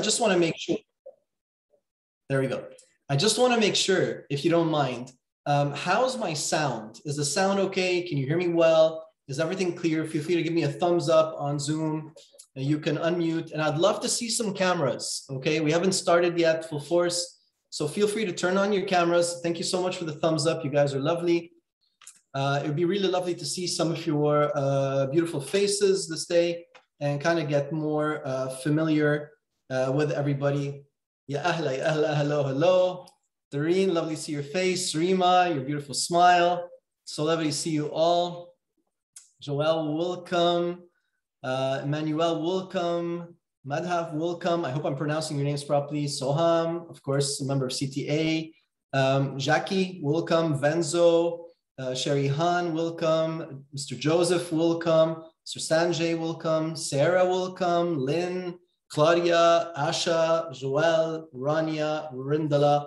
I just want to make sure. There we go. I just want to make sure, if you don't mind, um, how's my sound? Is the sound okay? Can you hear me well? Is everything clear? Feel free to give me a thumbs up on Zoom. You can unmute, and I'd love to see some cameras. Okay, we haven't started yet full force, so feel free to turn on your cameras. Thank you so much for the thumbs up. You guys are lovely. Uh, it would be really lovely to see some of your uh, beautiful faces this day and kind of get more uh, familiar uh, with everybody. Yeah, ahla, ya ahla, hello, hello. Doreen, lovely to see your face. Rima, your beautiful smile. So lovely to see you all. Joel, welcome. Uh, Emmanuel, welcome. Madhav, welcome. I hope I'm pronouncing your names properly. Soham, of course, a member of CTA. Um, Jackie, welcome. Venzo, uh, Sharihan, welcome. Mr. Joseph, welcome. Sir Sanjay, welcome. Sarah, welcome. Lynn, Claudia, Asha, Joel, Rania, Rindala,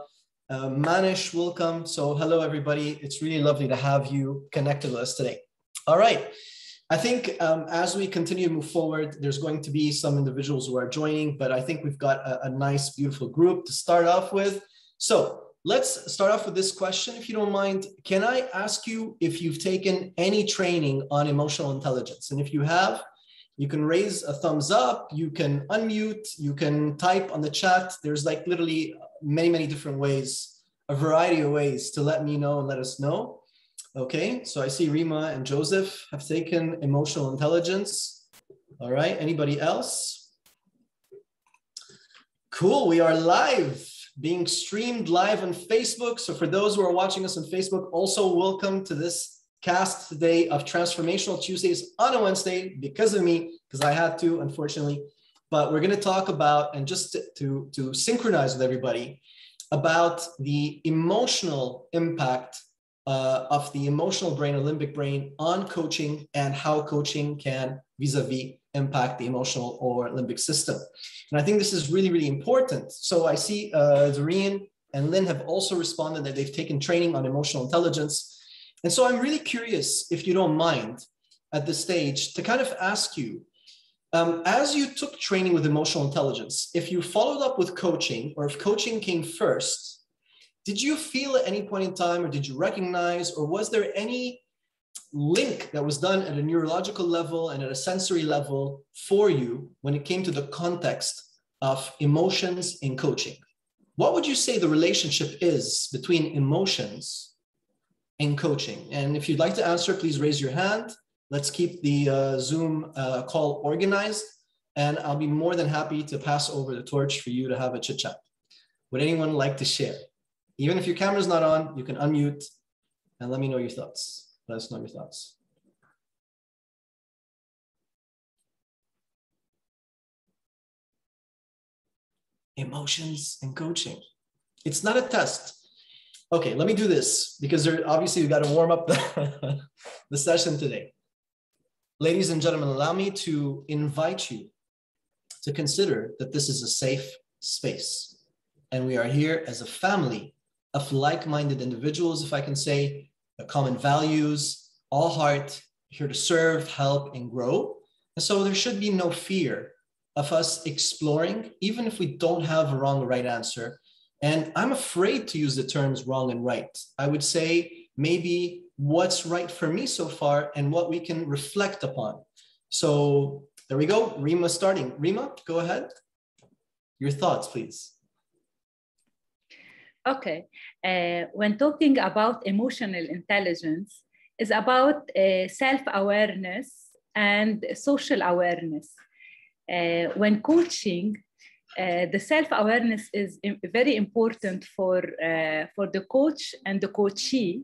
uh, Manish, welcome. So hello, everybody. It's really lovely to have you connected with us today. All right. I think um, as we continue to move forward, there's going to be some individuals who are joining, but I think we've got a, a nice, beautiful group to start off with. So let's start off with this question, if you don't mind. Can I ask you if you've taken any training on emotional intelligence? And if you have, you can raise a thumbs up, you can unmute, you can type on the chat. There's like literally many, many different ways, a variety of ways to let me know and let us know. Okay, so I see Rima and Joseph have taken emotional intelligence. All right, anybody else? Cool, we are live, being streamed live on Facebook. So for those who are watching us on Facebook, also welcome to this cast today of Transformational Tuesdays on a Wednesday because of me, because I had to, unfortunately. But we're going to talk about, and just to, to, to synchronize with everybody, about the emotional impact uh, of the emotional brain or limbic brain on coaching and how coaching can vis-a-vis impact the emotional or limbic system. And I think this is really, really important. So I see uh, Doreen and Lynn have also responded that they've taken training on emotional intelligence. And so I'm really curious, if you don't mind, at this stage, to kind of ask you, um, as you took training with emotional intelligence, if you followed up with coaching, or if coaching came first, did you feel at any point in time, or did you recognize, or was there any link that was done at a neurological level and at a sensory level for you when it came to the context of emotions in coaching? What would you say the relationship is between emotions in coaching? And if you'd like to answer, please raise your hand. Let's keep the uh, Zoom uh, call organized, and I'll be more than happy to pass over the torch for you to have a chit chat. Would anyone like to share? Even if your camera's not on, you can unmute and let me know your thoughts. Let us know your thoughts. Emotions and coaching. It's not a test okay, let me do this because there, obviously we got to warm up the, the session today. Ladies and gentlemen, allow me to invite you to consider that this is a safe space. And we are here as a family of like-minded individuals, if I can say, common values, all heart, here to serve, help, and grow. And so there should be no fear of us exploring, even if we don't have a wrong or right answer, and I'm afraid to use the terms wrong and right. I would say maybe what's right for me so far and what we can reflect upon. So there we go. Rima starting. Rima, go ahead. Your thoughts, please. Okay. Uh, when talking about emotional intelligence, is about uh, self-awareness and social awareness. Uh, when coaching, uh, the self-awareness is very important for, uh, for the coach and the coachee.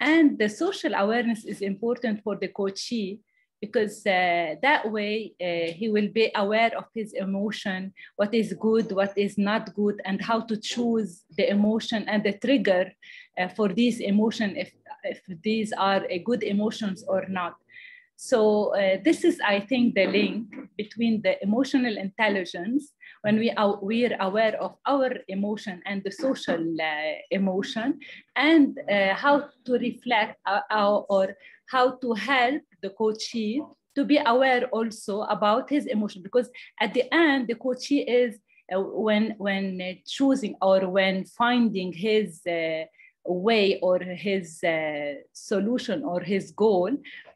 And the social awareness is important for the coachee because uh, that way uh, he will be aware of his emotion, what is good, what is not good, and how to choose the emotion and the trigger uh, for these emotion if, if these are good emotions or not. So uh, this is, I think, the link between the emotional intelligence when we are, we are aware of our emotion and the social uh, emotion and uh, how to reflect our, our, or how to help the coachee to be aware also about his emotion. Because at the end the coachee is uh, when when uh, choosing or when finding his uh, way or his uh, solution or his goal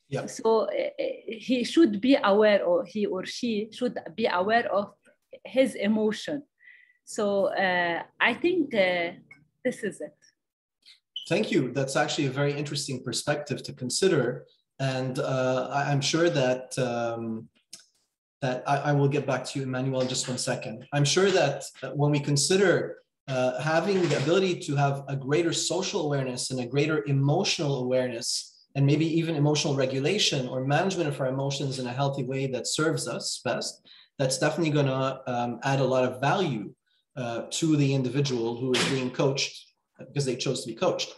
Yeah. so uh, he should be aware or he or she should be aware of his emotion so uh, i think uh, this is it Thank you. That's actually a very interesting perspective to consider, and uh, I, I'm sure that um, that I, I will get back to you, Emmanuel, in just one second. I'm sure that when we consider uh, having the ability to have a greater social awareness and a greater emotional awareness, and maybe even emotional regulation or management of our emotions in a healthy way that serves us best, that's definitely going to um, add a lot of value uh, to the individual who is being coached because they chose to be coached.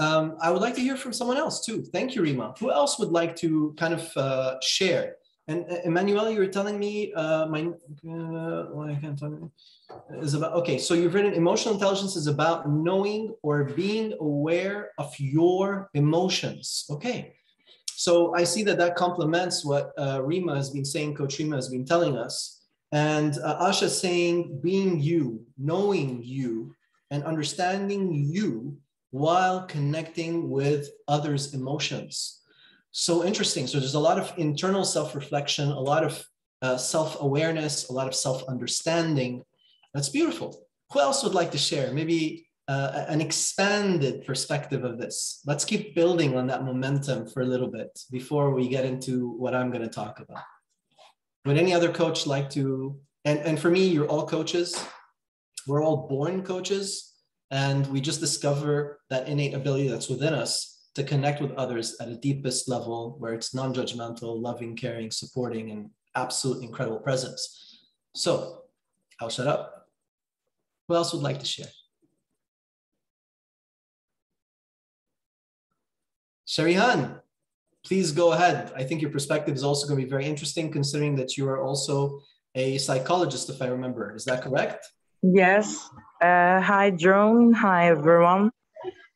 Um, I would like to hear from someone else too. Thank you, Rima. Who else would like to kind of uh, share? And uh, Emmanuel, you were telling me uh, my uh, well, I can't tell is about okay. So you've written emotional intelligence is about knowing or being aware of your emotions. Okay. So I see that that complements what uh, Rima has been saying. Coach Rima has been telling us, and uh, Asha saying being you, knowing you, and understanding you while connecting with others' emotions. So interesting. So there's a lot of internal self-reflection, a lot of uh, self-awareness, a lot of self-understanding. That's beautiful. Who else would like to share? Maybe uh, an expanded perspective of this. Let's keep building on that momentum for a little bit before we get into what I'm going to talk about. Would any other coach like to? And, and for me, you're all coaches. We're all born coaches, and we just discover that innate ability that's within us to connect with others at a deepest level where it's non judgmental, loving, caring, supporting, and absolute incredible presence. So I'll shut up. Who else would like to share? Sharihan, please go ahead. I think your perspective is also going to be very interesting considering that you are also a psychologist, if I remember. Is that correct? Yes. Uh, hi, Joan. Hi, everyone.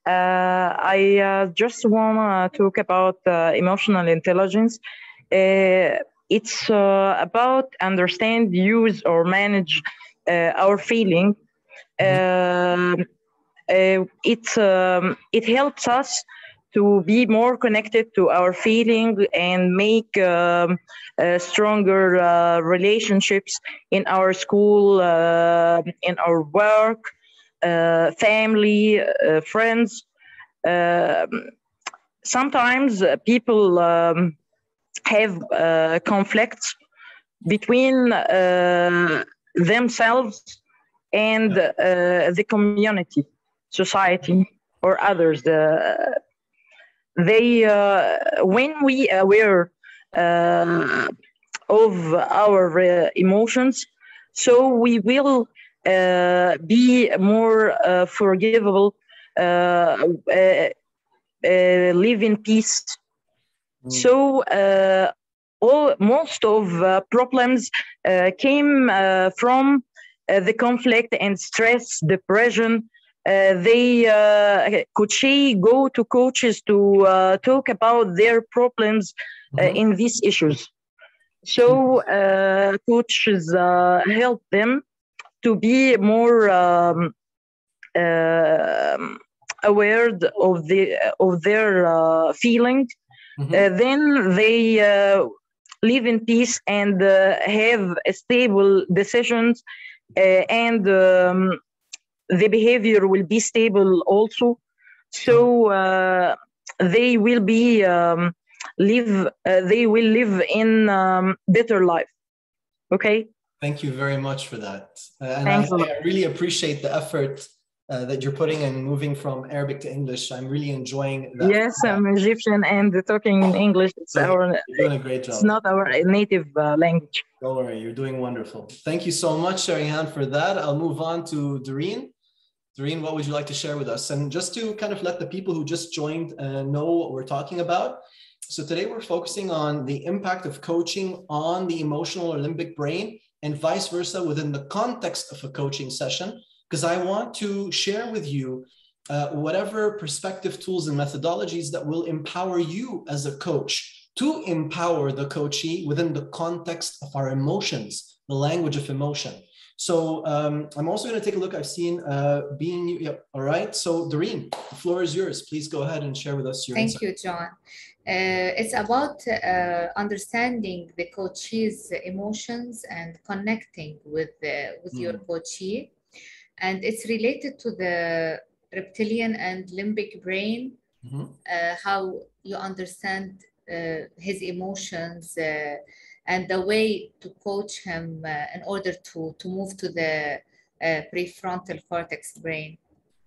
Uh, I uh, just want to talk about emotional intelligence. Uh, it's uh, about understand, use, or manage uh, our feeling. Mm-hmm. it um, it helps us to be more connected to our feeling and make um, uh, stronger uh, relationships in our school, uh, in our work, uh, family, uh, friends. Um, sometimes people um, have uh, conflicts between themselves and the community, society, or others they uh, when we aware uh, of our uh, emotions so we will uh, be more uh, forgivable uh, live in peace mm. so all most of problems came from the conflict and stress depression uh, they uh, could she go to coaches to uh, talk about their problems uh, mm-hmm. in these issues so uh, coaches uh, help them to be more um, um aware of the of their feeling mm-hmm. then they live in peace and have stable decisions and um, the behavior will be stable also. So uh, they will be um, live uh, they will live in um, better life. Okay thank you very much for that uh, and I, I, really appreciate the effort uh, that you're putting and moving from Arabic to English. I'm really enjoying that. Yes, I'm Egyptian and talking in English. It's so our, you're doing a great job. It's not our native uh, language. Don't worry, you're doing wonderful. Thank you so much, Sharihan, for that. I'll move on to Doreen. Doreen, what would you like to share with us? And just to kind of let the people who just joined uh, know what we're talking about. So today we're focusing on the impact of coaching on the emotional or limbic brain and vice versa within the context of a coaching session, because I want to share with you uh, whatever perspective tools and methodologies that will empower you as a coach to empower the coachee within the context of our emotions, the language of emotion. So um, I'm also going to take a look. I've seen uh, being, yep. All right. So Doreen, the floor is yours. Please go ahead and share with us your Thank insight. you, John. Uh, it's about uh, understanding the coachee's emotions and connecting with, with your Mm. coachee. And it's related to the reptilian and limbic brain, Mhm. uh, how you understand uh, his emotions uh, and the way to coach him uh, in order to, to move to the uh, prefrontal cortex brain.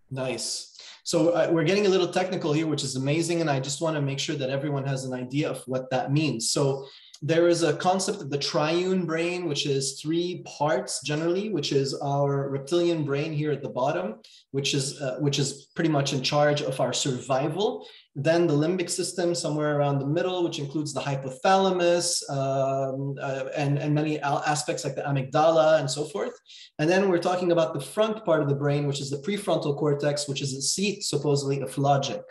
Nice. So uh, we're getting a little technical here, which is amazing. And I just want to make sure that everyone has an idea of what that means. So there is a concept of the triune brain, which is three parts generally, which is our reptilian brain here at the bottom, which is uh, which is pretty much in charge of our survival. Then the limbic system somewhere around the middle, which includes the hypothalamus um, uh, and, and many aspects like the amygdala and so forth. And then we're talking about the front part of the brain, which is the prefrontal cortex, which is the seat supposedly of logic.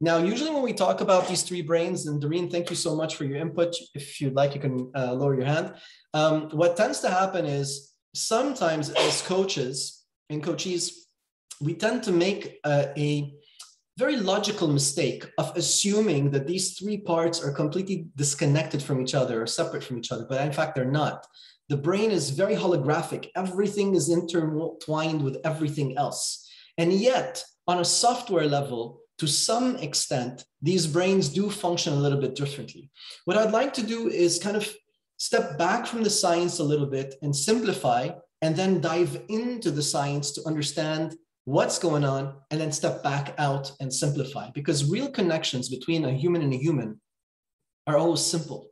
Now, usually when we talk about these three brains, and Doreen, thank you so much for your input. If you'd like, you can uh, lower your hand. Um, what tends to happen is sometimes as coaches and coaches, we tend to make a, a very logical mistake of assuming that these three parts are completely disconnected from each other or separate from each other, but in fact, they're not. The brain is very holographic. Everything is intertwined with everything else. And yet, on a software level, to some extent, these brains do function a little bit differently. What I'd like to do is kind of step back from the science a little bit and simplify, and then dive into the science to understand what's going on, and then step back out and simplify. Because real connections between a human and a human are always simple.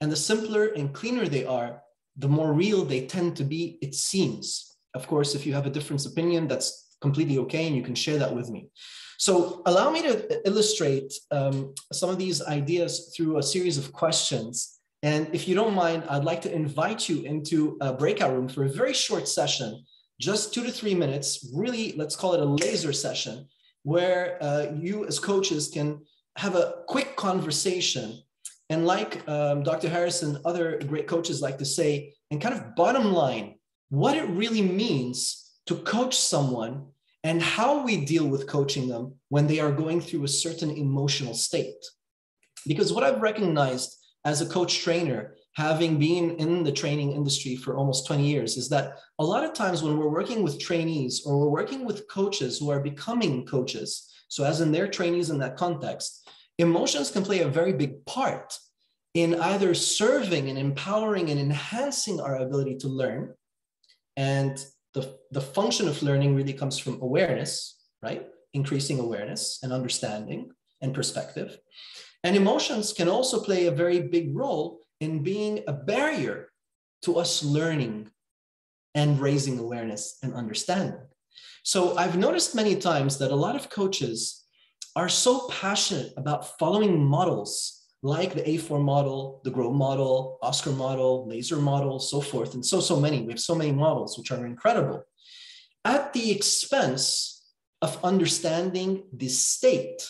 And the simpler and cleaner they are, the more real they tend to be, it seems. Of course, if you have a different opinion, that's completely okay, and you can share that with me. So, allow me to illustrate um, some of these ideas through a series of questions. And if you don't mind, I'd like to invite you into a breakout room for a very short session, just two to three minutes. Really, let's call it a laser session, where uh, you as coaches can have a quick conversation and like um, Dr. Harris and other great coaches like to say, and kind of bottom line, what it really means to coach someone and how we deal with coaching them when they are going through a certain emotional state. Because what I've recognized as a coach trainer, having been in the training industry for almost 20 years, is that a lot of times when we're working with trainees or we're working with coaches who are becoming coaches, so as in their trainees in that context, emotions can play a very big part in either serving and empowering and enhancing our ability to learn. And the, the function of learning really comes from awareness, right? Increasing awareness and understanding and perspective. And emotions can also play a very big role in being a barrier to us learning and raising awareness and understanding. So I've noticed many times that a lot of coaches are so passionate about following models like the A4 model, the GROW model, Oscar model, laser model, so forth, and so, so many. We have so many models, which are incredible, at the expense of understanding the state.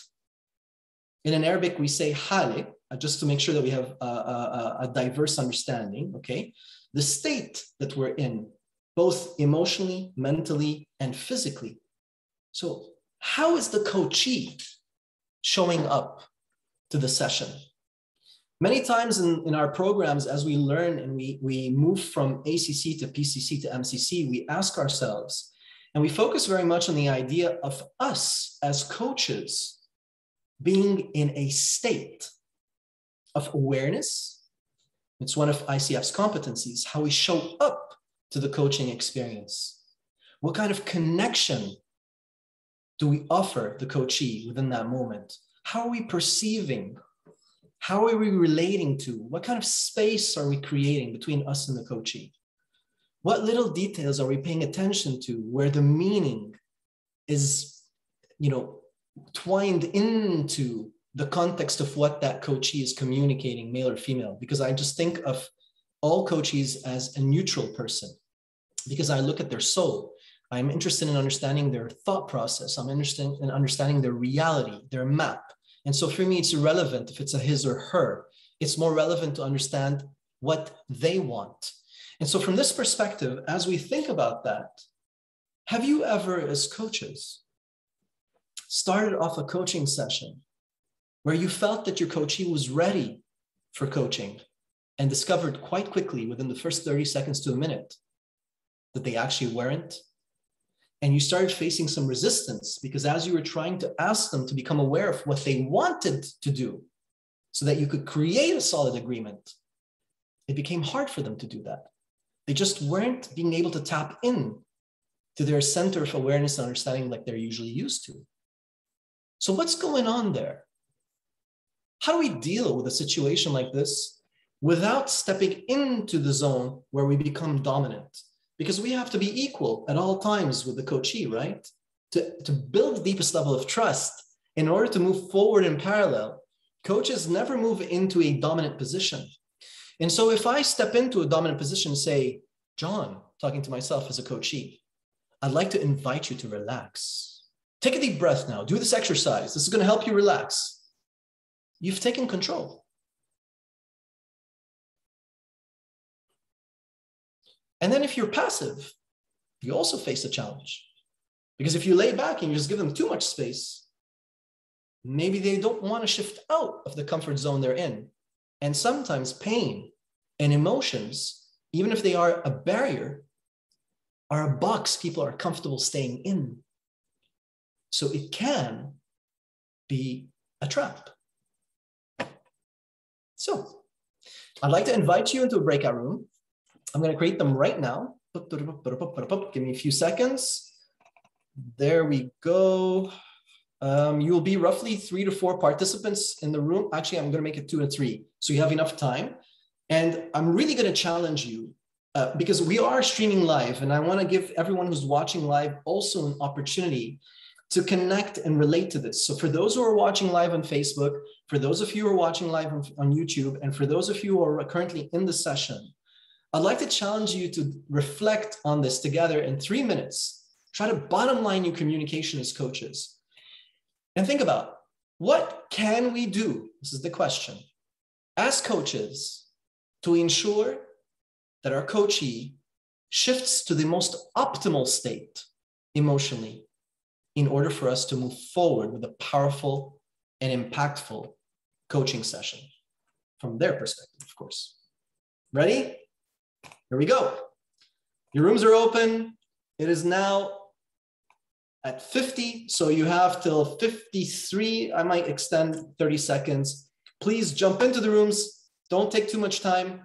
In an Arabic, we say hale, Uh, just to make sure that we have a, a, a diverse understanding, okay? The state that we're in, both emotionally, mentally, and physically. So, how is the coachee showing up to the session? Many times in, in our programs, as we learn and we, we move from ACC to PCC to MCC, we ask ourselves, and we focus very much on the idea of us as coaches being in a state of awareness. It's one of ICF's competencies, how we show up to the coaching experience. What kind of connection do we offer the coachee within that moment? How are we perceiving? How are we relating to? What kind of space are we creating between us and the coachee? What little details are we paying attention to where the meaning is, you know, twined into the context of what that coachee is communicating, male or female? Because I just think of all coachees as a neutral person because I look at their soul. I'm interested in understanding their thought process. I'm interested in understanding their reality, their map. And so for me, it's irrelevant if it's a his or her. It's more relevant to understand what they want. And so, from this perspective, as we think about that, have you ever, as coaches, started off a coaching session where you felt that your coachee was ready for coaching and discovered quite quickly within the first 30 seconds to a minute that they actually weren't? And you started facing some resistance because as you were trying to ask them to become aware of what they wanted to do so that you could create a solid agreement, it became hard for them to do that. They just weren't being able to tap in to their center of awareness and understanding like they're usually used to. So, what's going on there? How do we deal with a situation like this without stepping into the zone where we become dominant? Because we have to be equal at all times with the coachee, right? To, to build the deepest level of trust in order to move forward in parallel, coaches never move into a dominant position. And so if I step into a dominant position, say, John, talking to myself as a coachee, I'd like to invite you to relax. Take a deep breath now. Do this exercise. This is going to help you relax. You've taken control. And then if you're passive, you also face a challenge. Because if you lay back and you just give them too much space, maybe they don't want to shift out of the comfort zone they're in. And sometimes pain and emotions, even if they are a barrier, are a box people are comfortable staying in. So it can be a trap. So I'd like to invite you into a breakout room. I'm going to create them right now. Give me a few seconds. There we go. Um, you will be roughly three to four participants in the room. Actually, I'm going to make it two and three. So you have enough time. And I'm really going to challenge you uh, because we are streaming live. And I want to give everyone who's watching live also an opportunity to connect and relate to this. So for those who are watching live on Facebook, for those of you who are watching live on, on YouTube, and for those of you who are currently in the session, I'd like to challenge you to reflect on this together in three minutes. Try to bottom line your communication as coaches. And think about what can we do? This is the question. As coaches, to ensure that our coachee shifts to the most optimal state emotionally in order for us to move forward with a powerful and impactful coaching session from their perspective, of course. Ready? Here we go. Your rooms are open. It is now at 50, so you have till 53. I might extend 30 seconds. Please jump into the rooms. Don't take too much time.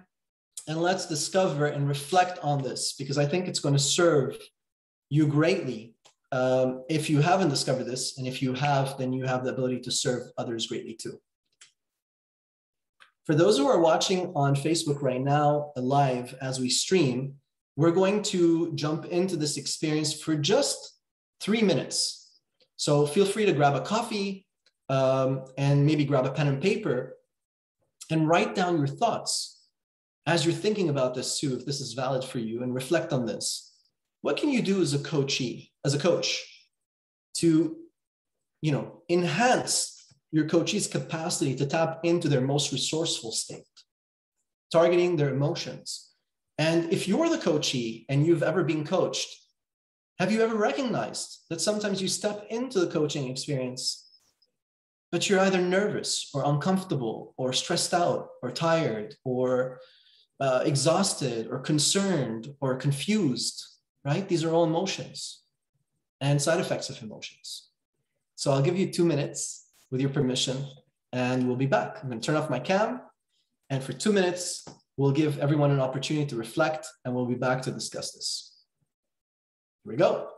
And let's discover and reflect on this because I think it's going to serve you greatly um, if you haven't discovered this. And if you have, then you have the ability to serve others greatly too. For those who are watching on Facebook right now, live as we stream, we're going to jump into this experience for just three minutes. So feel free to grab a coffee um, and maybe grab a pen and paper and write down your thoughts as you're thinking about this too, if this is valid for you, and reflect on this. What can you do as a coachee, as a coach, to, you know, enhance your coachee's capacity to tap into their most resourceful state, targeting their emotions. And if you're the coachee and you've ever been coached, have you ever recognized that sometimes you step into the coaching experience, but you're either nervous or uncomfortable or stressed out or tired or uh, exhausted or concerned or confused, right? These are all emotions and side effects of emotions. So I'll give you two minutes with your permission, and we'll be back. I'm going to turn off my cam, and for two minutes, we'll give everyone an opportunity to reflect, and we'll be back to discuss this. Here we go.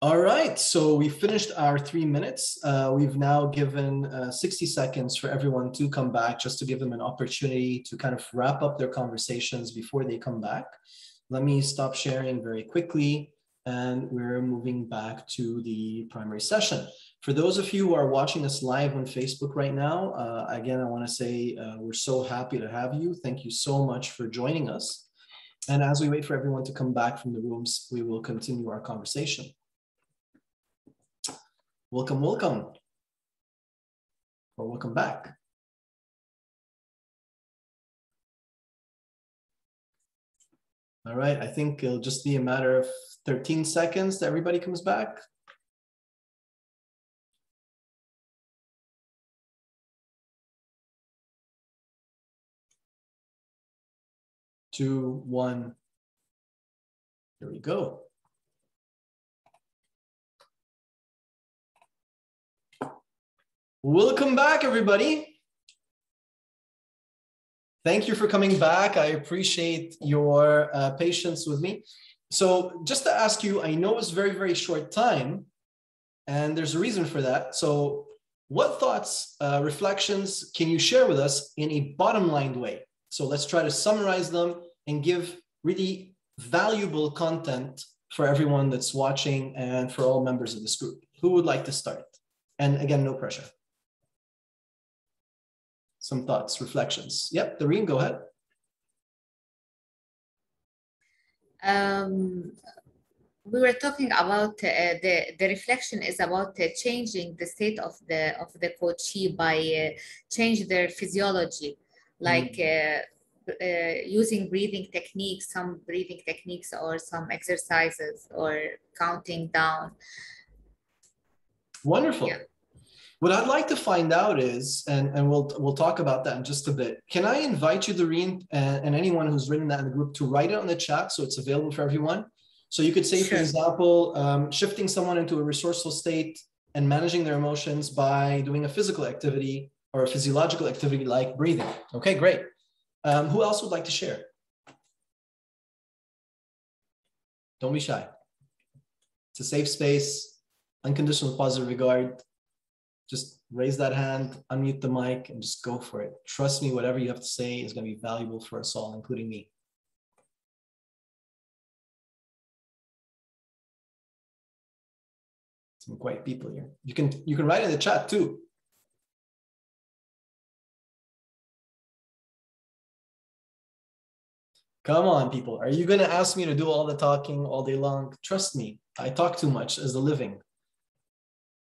All right, so we finished our three minutes. Uh, we've now given uh, 60 seconds for everyone to come back just to give them an opportunity to kind of wrap up their conversations before they come back. Let me stop sharing very quickly and we're moving back to the primary session. For those of you who are watching us live on Facebook right now, uh, again, I wanna say uh, we're so happy to have you. Thank you so much for joining us. And as we wait for everyone to come back from the rooms, we will continue our conversation. Welcome, welcome. Or welcome back. All right, I think it'll just be a matter of 13 seconds that everybody comes back. Two, one. Here we go. Welcome back, everybody. Thank you for coming back. I appreciate your uh, patience with me. So just to ask you, I know it's very, very short time, and there's a reason for that. So what thoughts, uh, reflections can you share with us in a bottom line way? So let's try to summarize them and give really valuable content for everyone that's watching and for all members of this group. Who would like to start? And again, no pressure some thoughts, reflections. Yep, Doreen, go ahead. Um, we were talking about uh, the the reflection is about uh, changing the state of the of the coachee by uh, change their physiology, like mm. using breathing techniques, some breathing techniques, or some exercises, or counting down. Wonderful. Yeah. What I'd like to find out is, and, and we'll we'll talk about that in just a bit. Can I invite you, Doreen, and, and anyone who's written that in the group to write it on the chat so it's available for everyone? So you could say, sure. for example, um, shifting someone into a resourceful state and managing their emotions by doing a physical activity or a physiological activity like breathing. Okay, great. Um, who else would like to share? Don't be shy. It's a safe space, unconditional positive regard just raise that hand, unmute the mic, and just go for it. Trust me, whatever you have to say is going to be valuable for us all, including me. Some quiet people here. You can you can write in the chat too. Come on, people. Are you going to ask me to do all the talking all day long? Trust me, I talk too much as a living.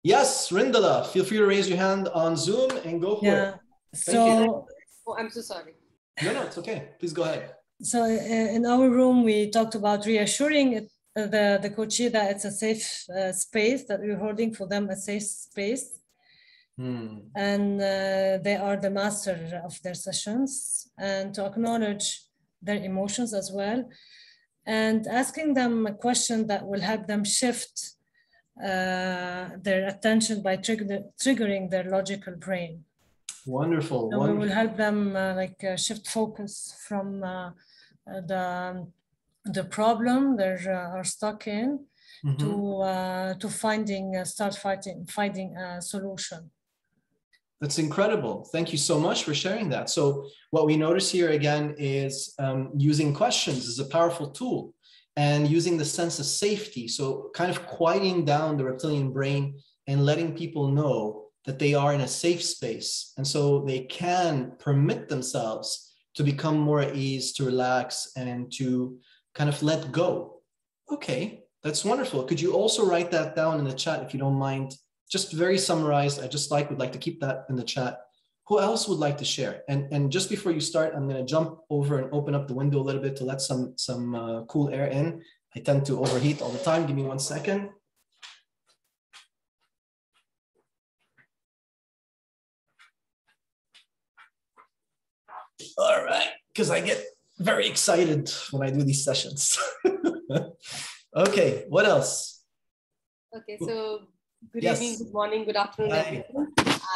Yes, Rindala, feel free to raise your hand on Zoom and go for yeah. it. Thank so, you. oh, I'm so sorry. No, no, it's okay. Please go ahead. So uh, in our room, we talked about reassuring it, uh, the, the coachee that it's a safe uh, space, that we're holding for them a safe space. Hmm. And uh, they are the master of their sessions and to acknowledge their emotions as well. And asking them a question that will help them shift uh, their attention by trigger, triggering their logical brain. Wonderful. So wonderful. we will help them uh, like uh, shift focus from uh, the the problem they are stuck in mm-hmm. to to finding start fighting finding a solution. That's incredible. Thank you so much for sharing that. So, what we notice here again is um, using questions is a powerful tool and using the sense of safety. So, kind of quieting down the reptilian brain and letting people know that they are in a safe space. And so they can permit themselves to become more at ease, to relax, and to kind of let go. Okay, that's wonderful. Could you also write that down in the chat if you don't mind? Just very summarized. I just like would like to keep that in the chat who else would like to share? And, and just before you start, I'm going to jump over and open up the window a little bit to let some, some uh, cool air in. I tend to overheat all the time. Give me one second. All right, because I get very excited when I do these sessions. okay, what else? Okay, so good yes. evening, good morning, good afternoon, Hi.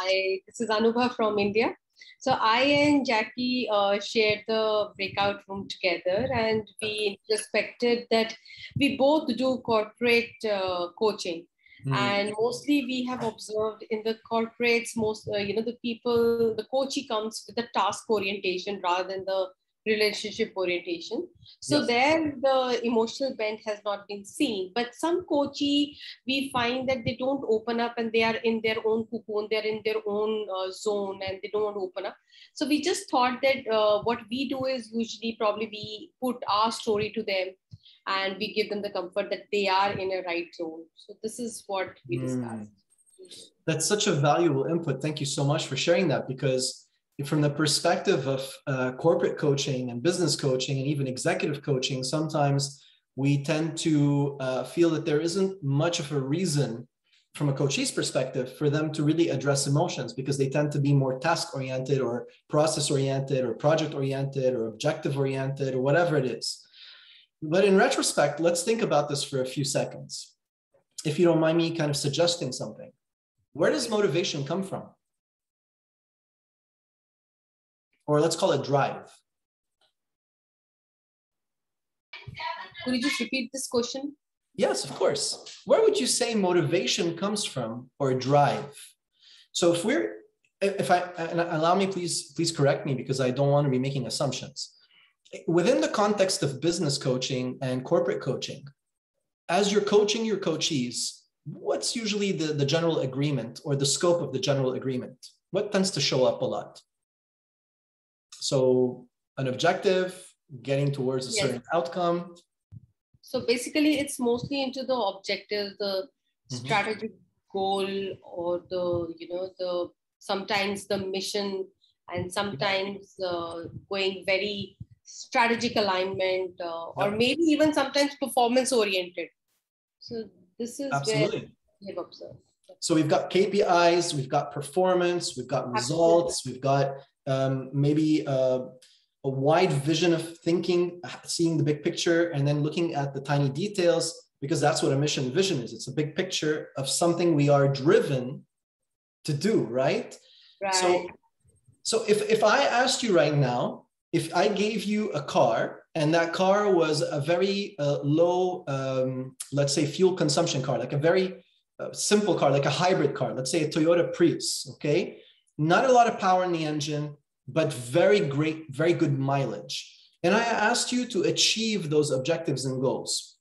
I this is Anubha from India. So I and Jackie uh, shared the breakout room together, and we introspected that we both do corporate uh, coaching. Mm. And mostly we have observed in the corporates, most, uh, you know, the people, the coachee comes with the task orientation rather than the relationship orientation. So yes. there the emotional bent has not been seen. But some coachee, we find that they don't open up and they are in their own cocoon, they're in their own uh, zone and they don't open up. So we just thought that uh, what we do is usually probably we put our story to them and we give them the comfort that they are in a right zone. So this is what we hmm. discussed. Mm. That's such a valuable input. Thank you so much for sharing that because from the perspective of uh, corporate coaching and business coaching and even executive coaching, sometimes we tend to uh, feel that there isn't much of a reason from a coachee's perspective for them to really address emotions because they tend to be more task oriented or process oriented or project oriented or objective oriented or whatever it is. But in retrospect, let's think about this for a few seconds. If you don't mind me kind of suggesting something, where does motivation come from? Or let's call it drive. Could you just repeat this question? Yes, of course. Where would you say motivation comes from or drive? So if we're, if I, and allow me, please, please correct me because I don't want to be making assumptions. Within the context of business coaching and corporate coaching, as you're coaching your coachees, what's usually the, the general agreement or the scope of the general agreement? What tends to show up a lot? So an objective, getting towards a yes. certain outcome. So basically, it's mostly into the objective, the mm-hmm. strategic goal, or the you know the sometimes the mission, and sometimes uh, going very strategic alignment, uh, or maybe even sometimes performance oriented. So this is Absolutely. where we have observed. So we've got KPIs, we've got performance, we've got results, Absolutely. we've got um, maybe uh, a wide vision of thinking, seeing the big picture, and then looking at the tiny details, because that's what a mission vision is. It's a big picture of something we are driven to do, right? Right. So, so if, if I asked you right now, if I gave you a car and that car was a very uh, low, um, let's say, fuel consumption car, like a very uh, simple car, like a hybrid car, let's say a Toyota Prius, okay? Not a lot of power in the engine, but very great, very good mileage. And I asked you to achieve those objectives and goals.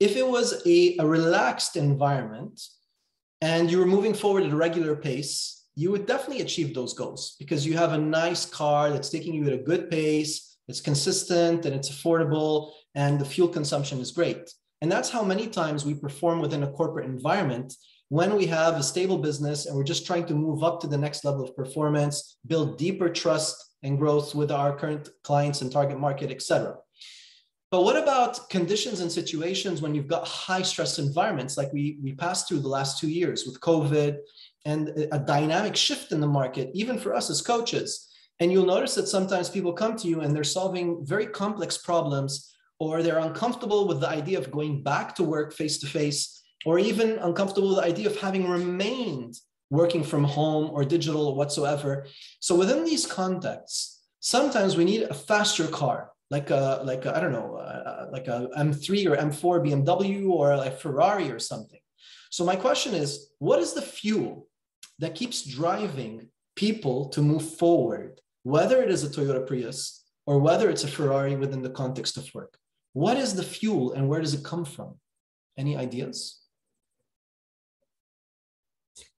If it was a, a relaxed environment and you were moving forward at a regular pace, you would definitely achieve those goals because you have a nice car that's taking you at a good pace, it's consistent and it's affordable, and the fuel consumption is great. And that's how many times we perform within a corporate environment when we have a stable business and we're just trying to move up to the next level of performance, build deeper trust and growth with our current clients and target market, et cetera. But what about conditions and situations when you've got high stress environments like we, we passed through the last two years with COVID and a dynamic shift in the market, even for us as coaches? And you'll notice that sometimes people come to you and they're solving very complex problems or they're uncomfortable with the idea of going back to work face to face or even uncomfortable with the idea of having remained working from home or digital or whatsoever. So within these contexts, sometimes we need a faster car, like a like I don't know, uh, like a M3 or M4 BMW or a Ferrari or something. So my question is, what is the fuel that keeps driving people to move forward, whether it is a Toyota Prius or whether it's a Ferrari within the context of work? What is the fuel and where does it come from? Any ideas?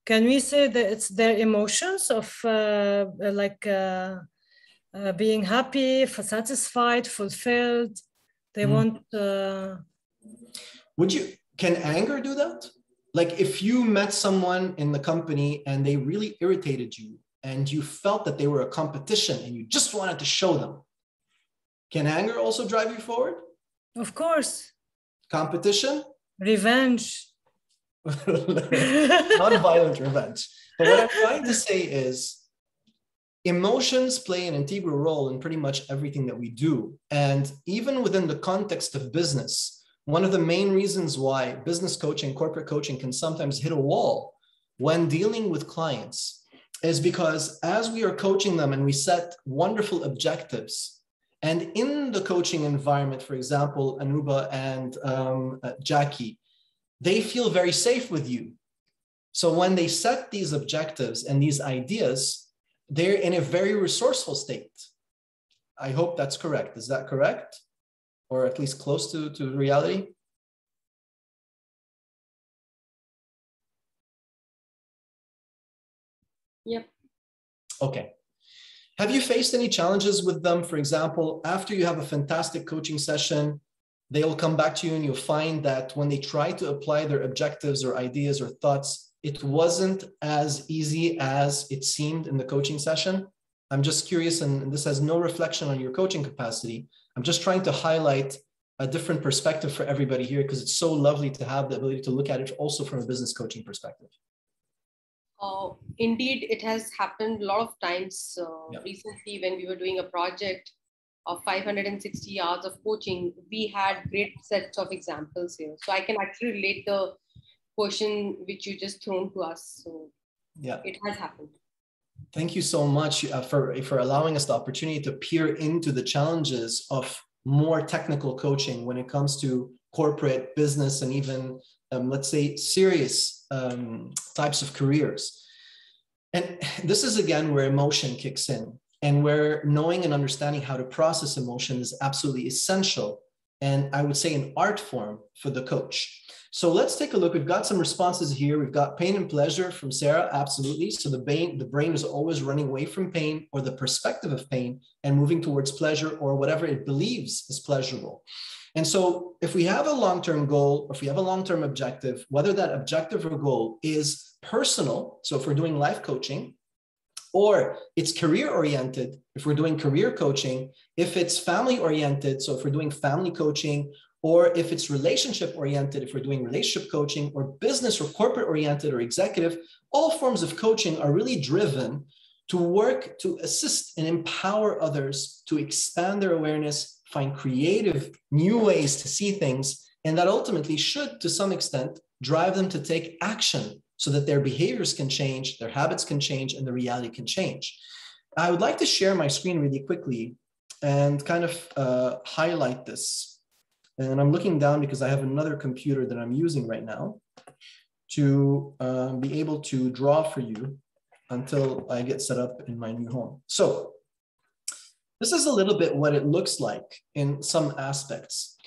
Can we say that it's their emotions of uh, like uh, uh, being happy, satisfied, fulfilled? They mm. want. Uh, Would you? Can anger do that? Like if you met someone in the company and they really irritated you, and you felt that they were a competition, and you just wanted to show them, can anger also drive you forward? Of course. Competition. Revenge non-violent revenge. But what I'm trying to say is emotions play an integral role in pretty much everything that we do. And even within the context of business, one of the main reasons why business coaching, corporate coaching can sometimes hit a wall when dealing with clients is because as we are coaching them and we set wonderful objectives, and in the coaching environment, for example, Anuba and um, uh, Jackie, they feel very safe with you. So when they set these objectives and these ideas, they're in a very resourceful state. I hope that's correct. Is that correct? Or at least close to, to reality? Yep. Okay. Have you faced any challenges with them? For example, after you have a fantastic coaching session, they'll come back to you and you'll find that when they try to apply their objectives or ideas or thoughts, it wasn't as easy as it seemed in the coaching session. I'm just curious, and this has no reflection on your coaching capacity. I'm just trying to highlight a different perspective for everybody here because it's so lovely to have the ability to look at it also from a business coaching perspective. Uh, indeed, it has happened a lot of times uh, yeah. recently when we were doing a project of 560 hours of coaching. We had great sets of examples here. So I can actually relate the question which you just thrown to us. So yeah, it has happened. Thank you so much uh, for, for allowing us the opportunity to peer into the challenges of more technical coaching when it comes to corporate business and even, um, let's say, serious um, types of careers. And this is again where emotion kicks in and where knowing and understanding how to process emotion is absolutely essential. And I would say an art form for the coach. So let's take a look. We've got some responses here. We've got pain and pleasure from Sarah. Absolutely. So the brain, the brain is always running away from pain or the perspective of pain and moving towards pleasure or whatever it believes is pleasurable. And so if we have a long-term goal, or if we have a long-term objective, whether that objective or goal is personal, so if we're doing life coaching, or it's career oriented, if we're doing career coaching, if it's family oriented, so if we're doing family coaching, or if it's relationship oriented, if we're doing relationship coaching, or business or corporate oriented or executive, all forms of coaching are really driven to work to assist and empower others to expand their awareness, find creative new ways to see things, and that ultimately should, to some extent, drive them to take action so that their behaviors can change, their habits can change, and the reality can change. I would like to share my screen really quickly and kind of uh, highlight this. And I'm looking down because I have another computer that I'm using right now to uh, be able to draw for you until I get set up in my new home. So this is a little bit what it looks like in some aspects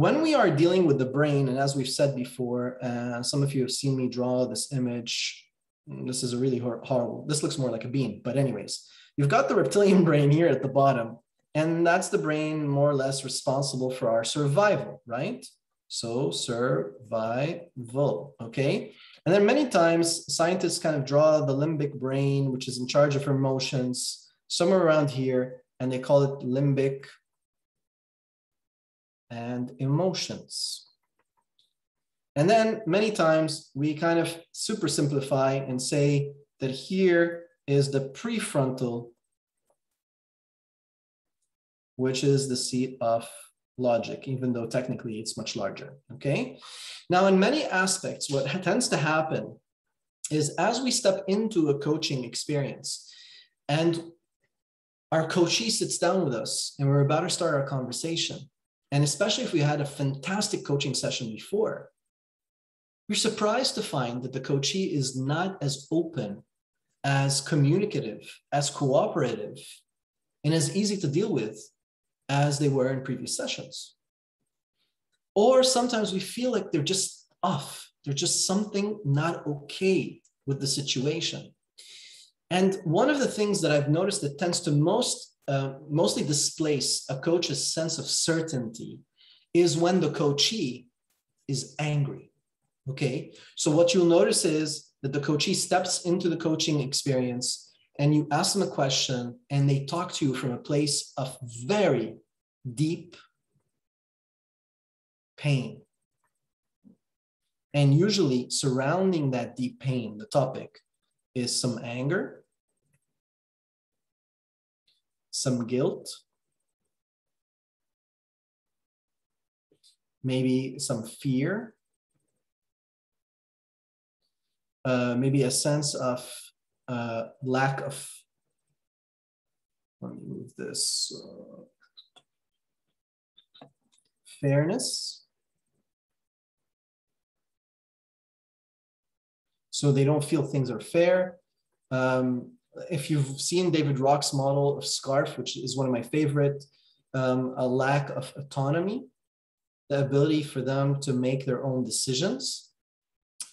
when we are dealing with the brain, and as we've said before, uh, some of you have seen me draw this image. This is a really hor horrible. This looks more like a bean, but anyways, you've got the reptilian brain here at the bottom, and that's the brain more or less responsible for our survival, right? So survival, okay? And then many times scientists kind of draw the limbic brain, which is in charge of emotions, somewhere around here, and they call it limbic and emotions. And then many times we kind of super simplify and say that here is the prefrontal, which is the seat of logic, even though technically it's much larger, okay? Now, in many aspects, what tends to happen is as we step into a coaching experience and our coachee sits down with us and we're about to start our conversation, and especially if we had a fantastic coaching session before, we're surprised to find that the coachee is not as open, as communicative, as cooperative, and as easy to deal with as they were in previous sessions. Or sometimes we feel like they're just off, they're just something not okay with the situation. And one of the things that I've noticed that tends to most uh, mostly displace a coach's sense of certainty is when the coachee is angry. Okay. So what you'll notice is that the coachee steps into the coaching experience and you ask them a question and they talk to you from a place of very deep pain. And usually surrounding that deep pain, the topic is some anger, some guilt, maybe some fear, uh, maybe a sense of uh, lack of, let me move this, uh, fairness. So they don't feel things are fair. Um, if you've seen David Rock's model of SCARF, which is one of my favorite, um, a lack of autonomy, the ability for them to make their own decisions,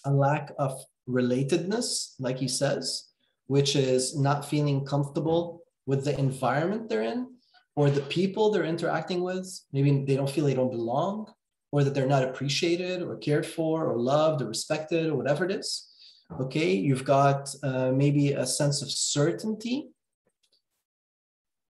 a lack of relatedness, like he says, which is not feeling comfortable with the environment they're in or the people they're interacting with. Maybe they don't feel they don't belong or that they're not appreciated or cared for or loved or respected or whatever it is. Okay, you've got uh, maybe a sense of certainty.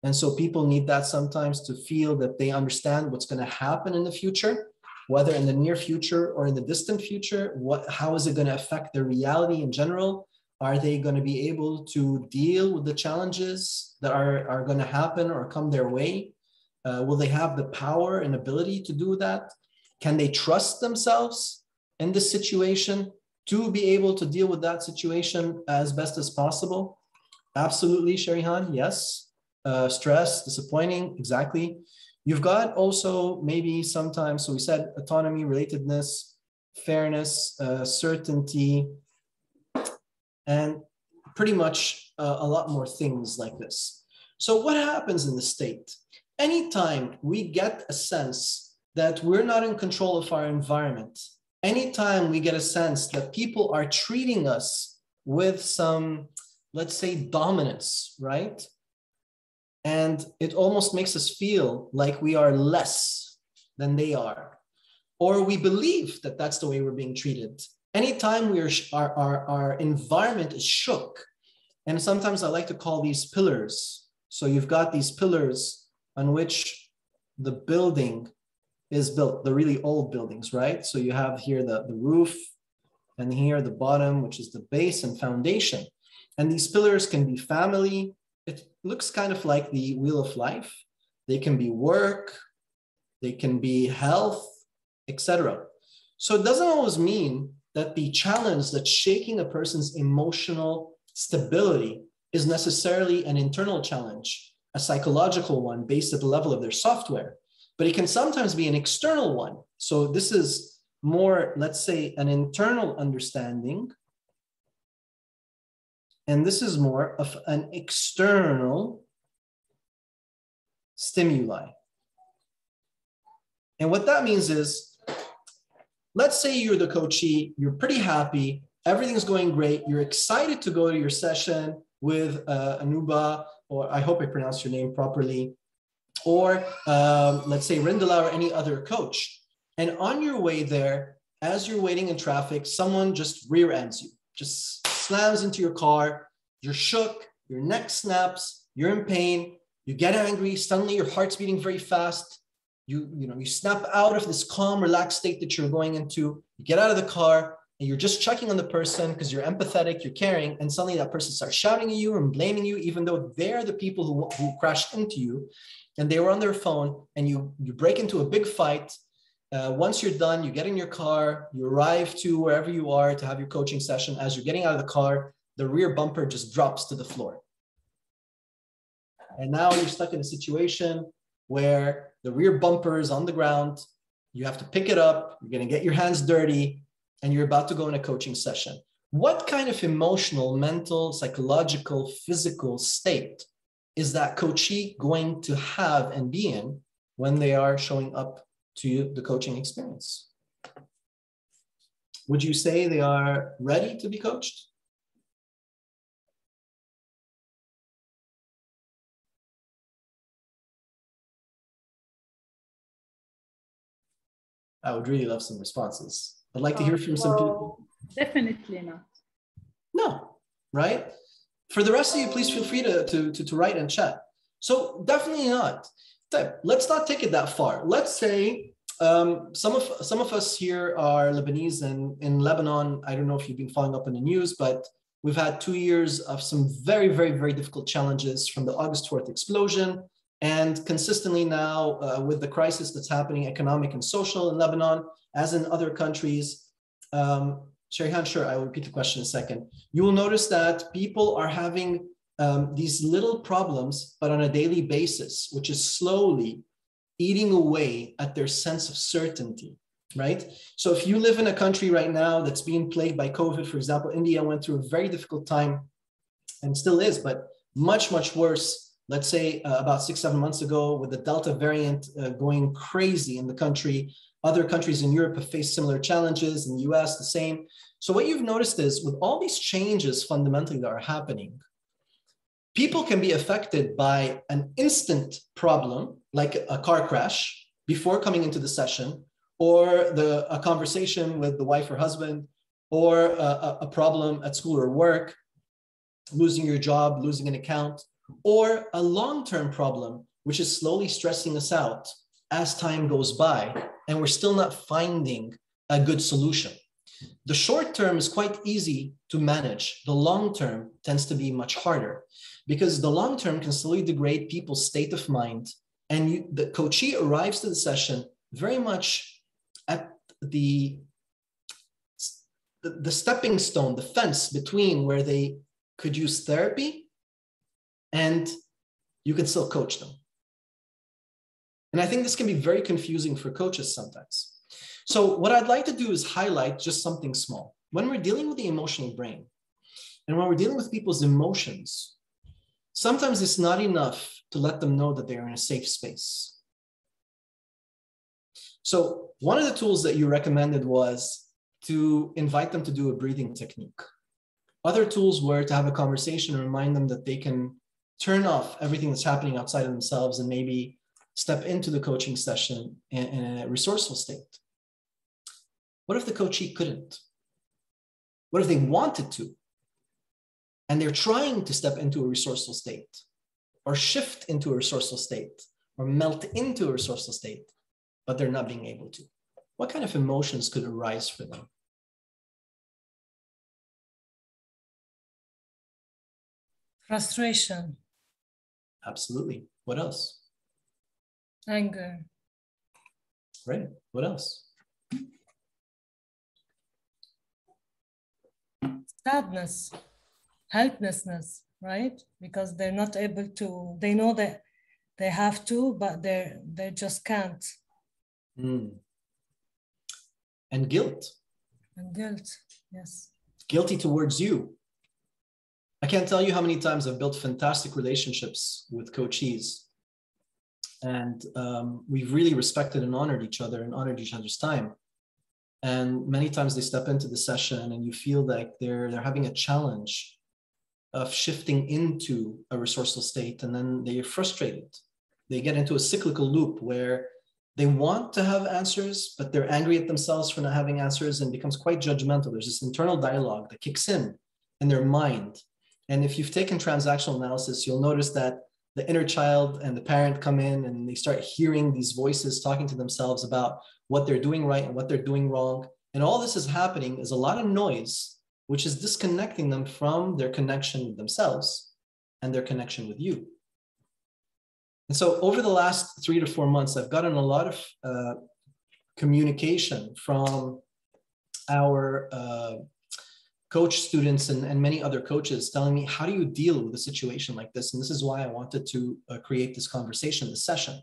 And so people need that sometimes to feel that they understand what's going to happen in the future, whether in the near future or in the distant future. What, how is it going to affect their reality in general? Are they going to be able to deal with the challenges that are, are going to happen or come their way? Uh, will they have the power and ability to do that? Can they trust themselves in this situation? To be able to deal with that situation as best as possible? Absolutely, Sharihan, yes. Uh, stress, disappointing, exactly. You've got also maybe sometimes, so we said autonomy, relatedness, fairness, uh, certainty, and pretty much uh, a lot more things like this. So, what happens in the state? Anytime we get a sense that we're not in control of our environment, anytime we get a sense that people are treating us with some, let's say, dominance, right? And it almost makes us feel like we are less than they are, or we believe that that's the way we're being treated. Anytime we are, our, our, our environment is shook, and sometimes I like to call these pillars. So you've got these pillars on which the building is built, the really old buildings, right? So you have here the, the roof and here the bottom, which is the base and foundation. And these pillars can be family. It looks kind of like the wheel of life. They can be work, they can be health, etc. So it doesn't always mean that the challenge that's shaking a person's emotional stability is necessarily an internal challenge, a psychological one based at the level of their software but it can sometimes be an external one. So this is more, let's say, an internal understanding. And this is more of an external stimuli. And what that means is, let's say you're the coachee, you're pretty happy, everything's going great, you're excited to go to your session with uh, Anuba, or I hope I pronounced your name properly, or um, let's say Rindala or any other coach. And on your way there, as you're waiting in traffic, someone just rear ends you, just slams into your car. You're shook, your neck snaps, you're in pain, you get angry, suddenly your heart's beating very fast. You, you know, you snap out of this calm, relaxed state that you're going into. You get out of the car and you're just checking on the person because you're empathetic, you're caring, and suddenly that person starts shouting at you and blaming you, even though they're the people who, who crashed into you and they were on their phone and you you break into a big fight. Uh, once you're done you get in your car you arrive to wherever you are to have your coaching session. As you're getting out of the car the rear bumper just drops to the floor. And now you're stuck in a situation where the rear bumper is on the ground. You have to pick it up. You're going to get your hands dirty and you're about to go in a coaching session. What kind of emotional mental psychological physical state is that coachee going to have and be in when they are showing up to the coaching experience? Would you say they are ready to be coached? I would really love some responses. I'd like to hear from some uh, people. Definitely not. No, right? For the rest of you, please feel free to, to, to, to write and chat. So definitely not. Let's not take it that far. Let's say um, some of some of us here are Lebanese, and in Lebanon, I don't know if you've been following up in the news, but we've had two years of some very, very, very difficult challenges from the August 4th explosion, and consistently now uh, with the crisis that's happening, economic and social in Lebanon, as in other countries, um, Sharihan, sure, I will repeat the question in a second. You will notice that people are having um, these little problems, but on a daily basis, which is slowly eating away at their sense of certainty, right? So if you live in a country right now that's being plagued by COVID, for example, India went through a very difficult time and still is, but much, much worse. Let's say uh, about six, seven months ago, with the Delta variant uh, going crazy in the country. Other countries in Europe have faced similar challenges, in the US, the same. So, what you've noticed is with all these changes fundamentally that are happening, people can be affected by an instant problem, like a car crash, before coming into the session, or the, a conversation with the wife or husband, or a, a problem at school or work, losing your job, losing an account, or a long term problem, which is slowly stressing us out as time goes by, and we're still not finding a good solution. The short term is quite easy to manage. The long term tends to be much harder because the long term can slowly degrade people's state of mind. And you, the coachee arrives to the session very much at the, the, the stepping stone, the fence between where they could use therapy and you can still coach them. And I think this can be very confusing for coaches sometimes. So, what I'd like to do is highlight just something small. When we're dealing with the emotional brain, and when we're dealing with people's emotions, sometimes it's not enough to let them know that they're in a safe space. So, one of the tools that you recommended was to invite them to do a breathing technique. Other tools were to have a conversation and remind them that they can turn off everything that's happening outside of themselves and maybe step into the coaching session in, in a resourceful state. What if the coachee couldn't? What if they wanted to? And they're trying to step into a resourceful state or shift into a resourceful state or melt into a resourceful state, but they're not being able to. What kind of emotions could arise for them? Frustration. Absolutely. What else? Anger. Right. What else? Sadness, helplessness, right? Because they're not able to, they know that they have to, but they're they just can't. Mm. And guilt. And guilt, yes. Guilty towards you. I can't tell you how many times I've built fantastic relationships with coachees. And um, we've really respected and honored each other and honored each other's time. And many times they step into the session and you feel like they're, they're having a challenge of shifting into a resourceful state. And then they're frustrated. They get into a cyclical loop where they want to have answers, but they're angry at themselves for not having answers and becomes quite judgmental. There's this internal dialogue that kicks in in their mind and if you've taken transactional analysis, you'll notice that the inner child and the parent come in and they start hearing these voices talking to themselves about what they're doing right and what they're doing wrong. And all this is happening is a lot of noise, which is disconnecting them from their connection with themselves and their connection with you. And so over the last three to four months, I've gotten a lot of uh, communication from our uh, coach students and, and many other coaches telling me, how do you deal with a situation like this? And this is why I wanted to uh, create this conversation, this session,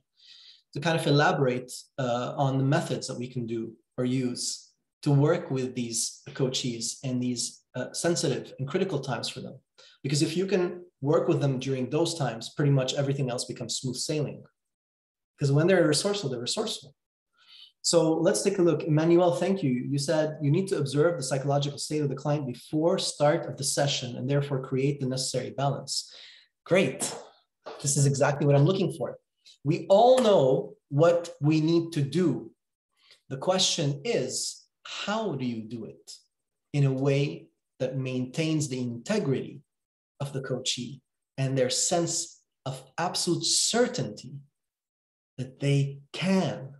to kind of elaborate uh, on the methods that we can do or use to work with these coachees in these uh, sensitive and critical times for them. Because if you can work with them during those times, pretty much everything else becomes smooth sailing. Because when they're resourceful, they're resourceful. So let's take a look. Emmanuel, thank you. You said you need to observe the psychological state of the client before start of the session and therefore create the necessary balance. Great. This is exactly what I'm looking for. We all know what we need to do. The question is, how do you do it in a way that maintains the integrity of the coachee and their sense of absolute certainty that they can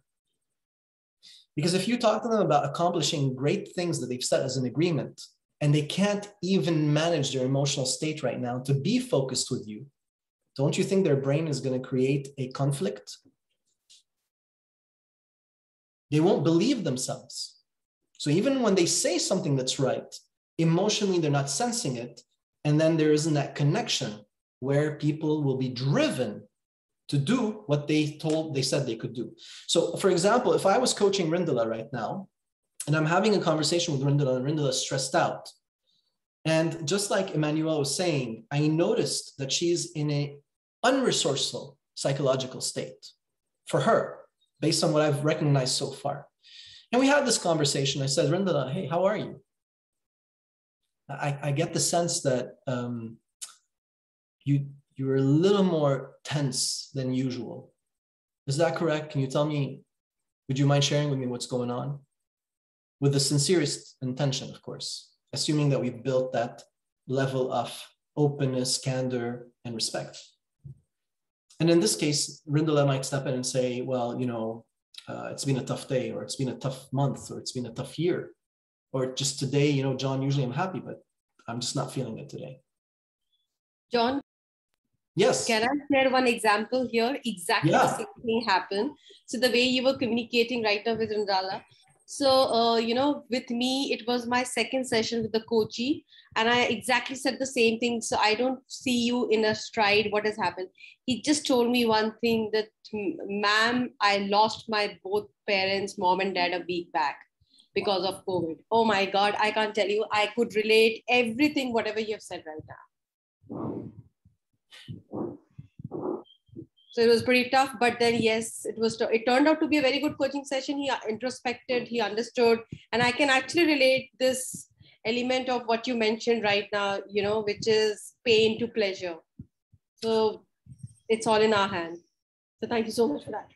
because if you talk to them about accomplishing great things that they've set as an agreement, and they can't even manage their emotional state right now to be focused with you, don't you think their brain is going to create a conflict? They won't believe themselves. So even when they say something that's right, emotionally they're not sensing it. And then there isn't that connection where people will be driven to do what they told they said they could do. So for example, if I was coaching Rindala right now, and I'm having a conversation with Rindala, and Rindala is stressed out. And just like Emmanuel was saying, I noticed that she's in a unresourceful psychological state for her, based on what I've recognized so far. And we had this conversation. I said, Rindala, hey, how are you? I, I get the sense that um, you you're a little more tense than usual. Is that correct? Can you tell me? Would you mind sharing with me what's going on? With the sincerest intention, of course, assuming that we've built that level of openness, candor, and respect. And in this case, Rindala might step in and say, well, you know, uh, it's been a tough day, or it's been a tough month, or it's been a tough year, or just today, you know, John, usually I'm happy, but I'm just not feeling it today. John? Yes. Can I share one example here? Exactly yeah. the same thing happened. So the way you were communicating right now with Rindala. So, uh, you know, with me, it was my second session with the coachee, and I exactly said the same thing. So I don't see you in a stride. What has happened? He just told me one thing that, ma'am, I lost my both parents, mom and dad, a week back because of COVID. Oh my God, I can't tell you. I could relate everything, whatever you have said right now. So it was pretty tough, but then yes, it was. It turned out to be a very good coaching session. He uh, introspected, he understood, and I can actually relate this element of what you mentioned right now. You know, which is pain to pleasure. So it's all in our hand. So thank you so much for that.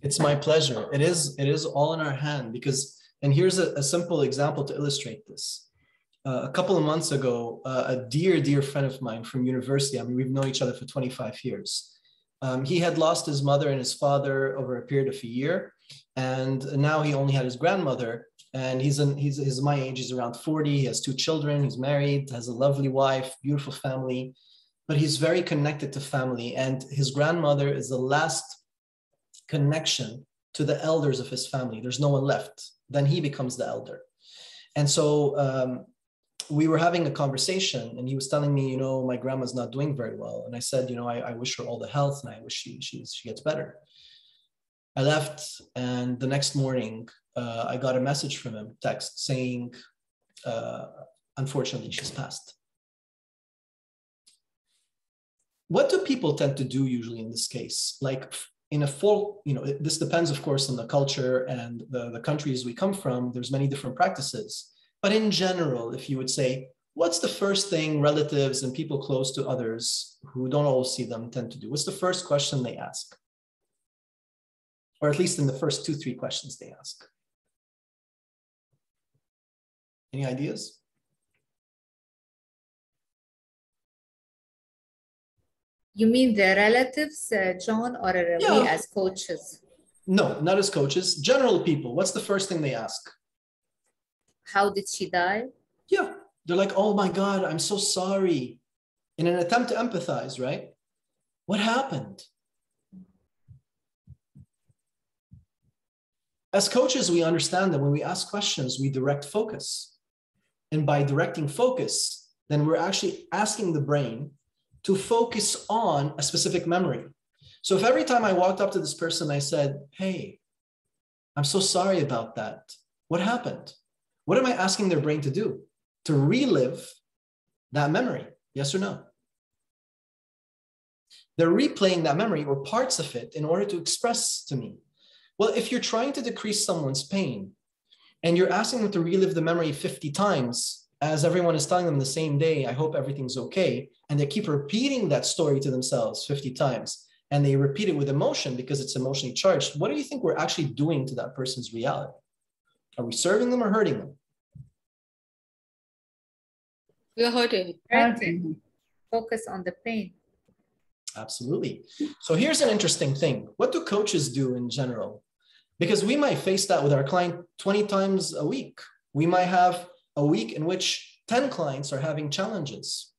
It's my pleasure. It is. It is all in our hand because and here's a, a simple example to illustrate this. Uh, a couple of months ago, uh, a dear, dear friend of mine from university, I mean, we've known each other for 25 years. Um, he had lost his mother and his father over a period of a year. And now he only had his grandmother. And he's, in, he's, he's my age, he's around 40. He has two children, he's married, has a lovely wife, beautiful family. But he's very connected to family. And his grandmother is the last connection to the elders of his family. There's no one left then he becomes the elder. And so um, we were having a conversation and he was telling me, you know, my grandma's not doing very well. And I said, you know, I, I wish her all the health and I wish she, she, she gets better. I left and the next morning uh, I got a message from him, text saying, uh, unfortunately, she's passed. What do people tend to do usually in this case? Like in a full, you know, this depends, of course, on the culture and the, the countries we come from. There's many different practices. But in general, if you would say, what's the first thing relatives and people close to others who don't always see them tend to do? What's the first question they ask? Or at least in the first two, three questions they ask. Any ideas? You mean the relatives, uh, John, or yeah. we as coaches? No, not as coaches. General people. What's the first thing they ask? How did she die? Yeah. They're like, oh my God, I'm so sorry. In an attempt to empathize, right? What happened? As coaches, we understand that when we ask questions, we direct focus. And by directing focus, then we're actually asking the brain to focus on a specific memory. So if every time I walked up to this person, I said, Hey, I'm so sorry about that. What happened? What am I asking their brain to do? To relive that memory? Yes or no? They're replaying that memory or parts of it in order to express to me. Well, if you're trying to decrease someone's pain and you're asking them to relive the memory 50 times, as everyone is telling them the same day, I hope everything's okay. And they keep repeating that story to themselves 50 times. And they repeat it with emotion because it's emotionally charged. What do you think we're actually doing to that person's reality? Are we serving them or hurting them? We're hurting. Hurting. Focus on the pain. Absolutely. So here's an interesting thing. What do coaches do in general? Because we might face that with our client 20 times a week. We might have a week in which 10 clients are having challenges.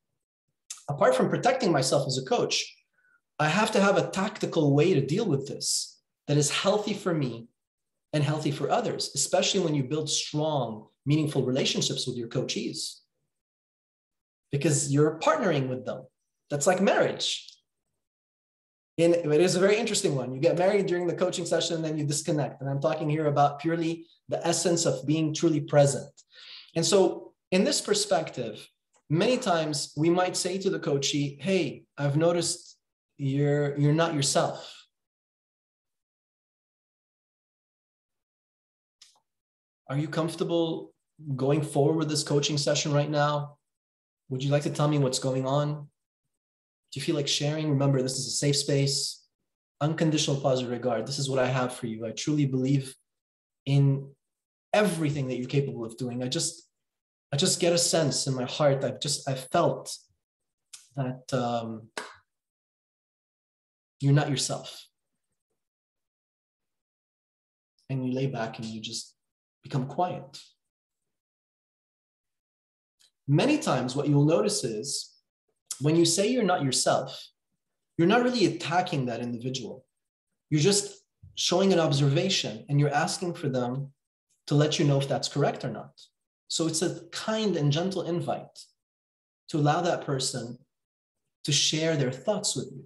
Apart from protecting myself as a coach, I have to have a tactical way to deal with this that is healthy for me and healthy for others, especially when you build strong, meaningful relationships with your coachees. Because you're partnering with them. That's like marriage. It is a very interesting one. You get married during the coaching session and then you disconnect. And I'm talking here about purely the essence of being truly present. And so, in this perspective, many times we might say to the coachee, Hey, I've noticed you're, you're not yourself. Are you comfortable going forward with this coaching session right now? Would you like to tell me what's going on? Do you feel like sharing? Remember, this is a safe space, unconditional positive regard. This is what I have for you. I truly believe in everything that you're capable of doing. I just, I just get a sense in my heart. I've just, I felt that um, you're not yourself. And you lay back and you just become quiet. Many times, what you'll notice is when you say you're not yourself, you're not really attacking that individual. You're just showing an observation and you're asking for them to let you know if that's correct or not. So it's a kind and gentle invite to allow that person to share their thoughts with you.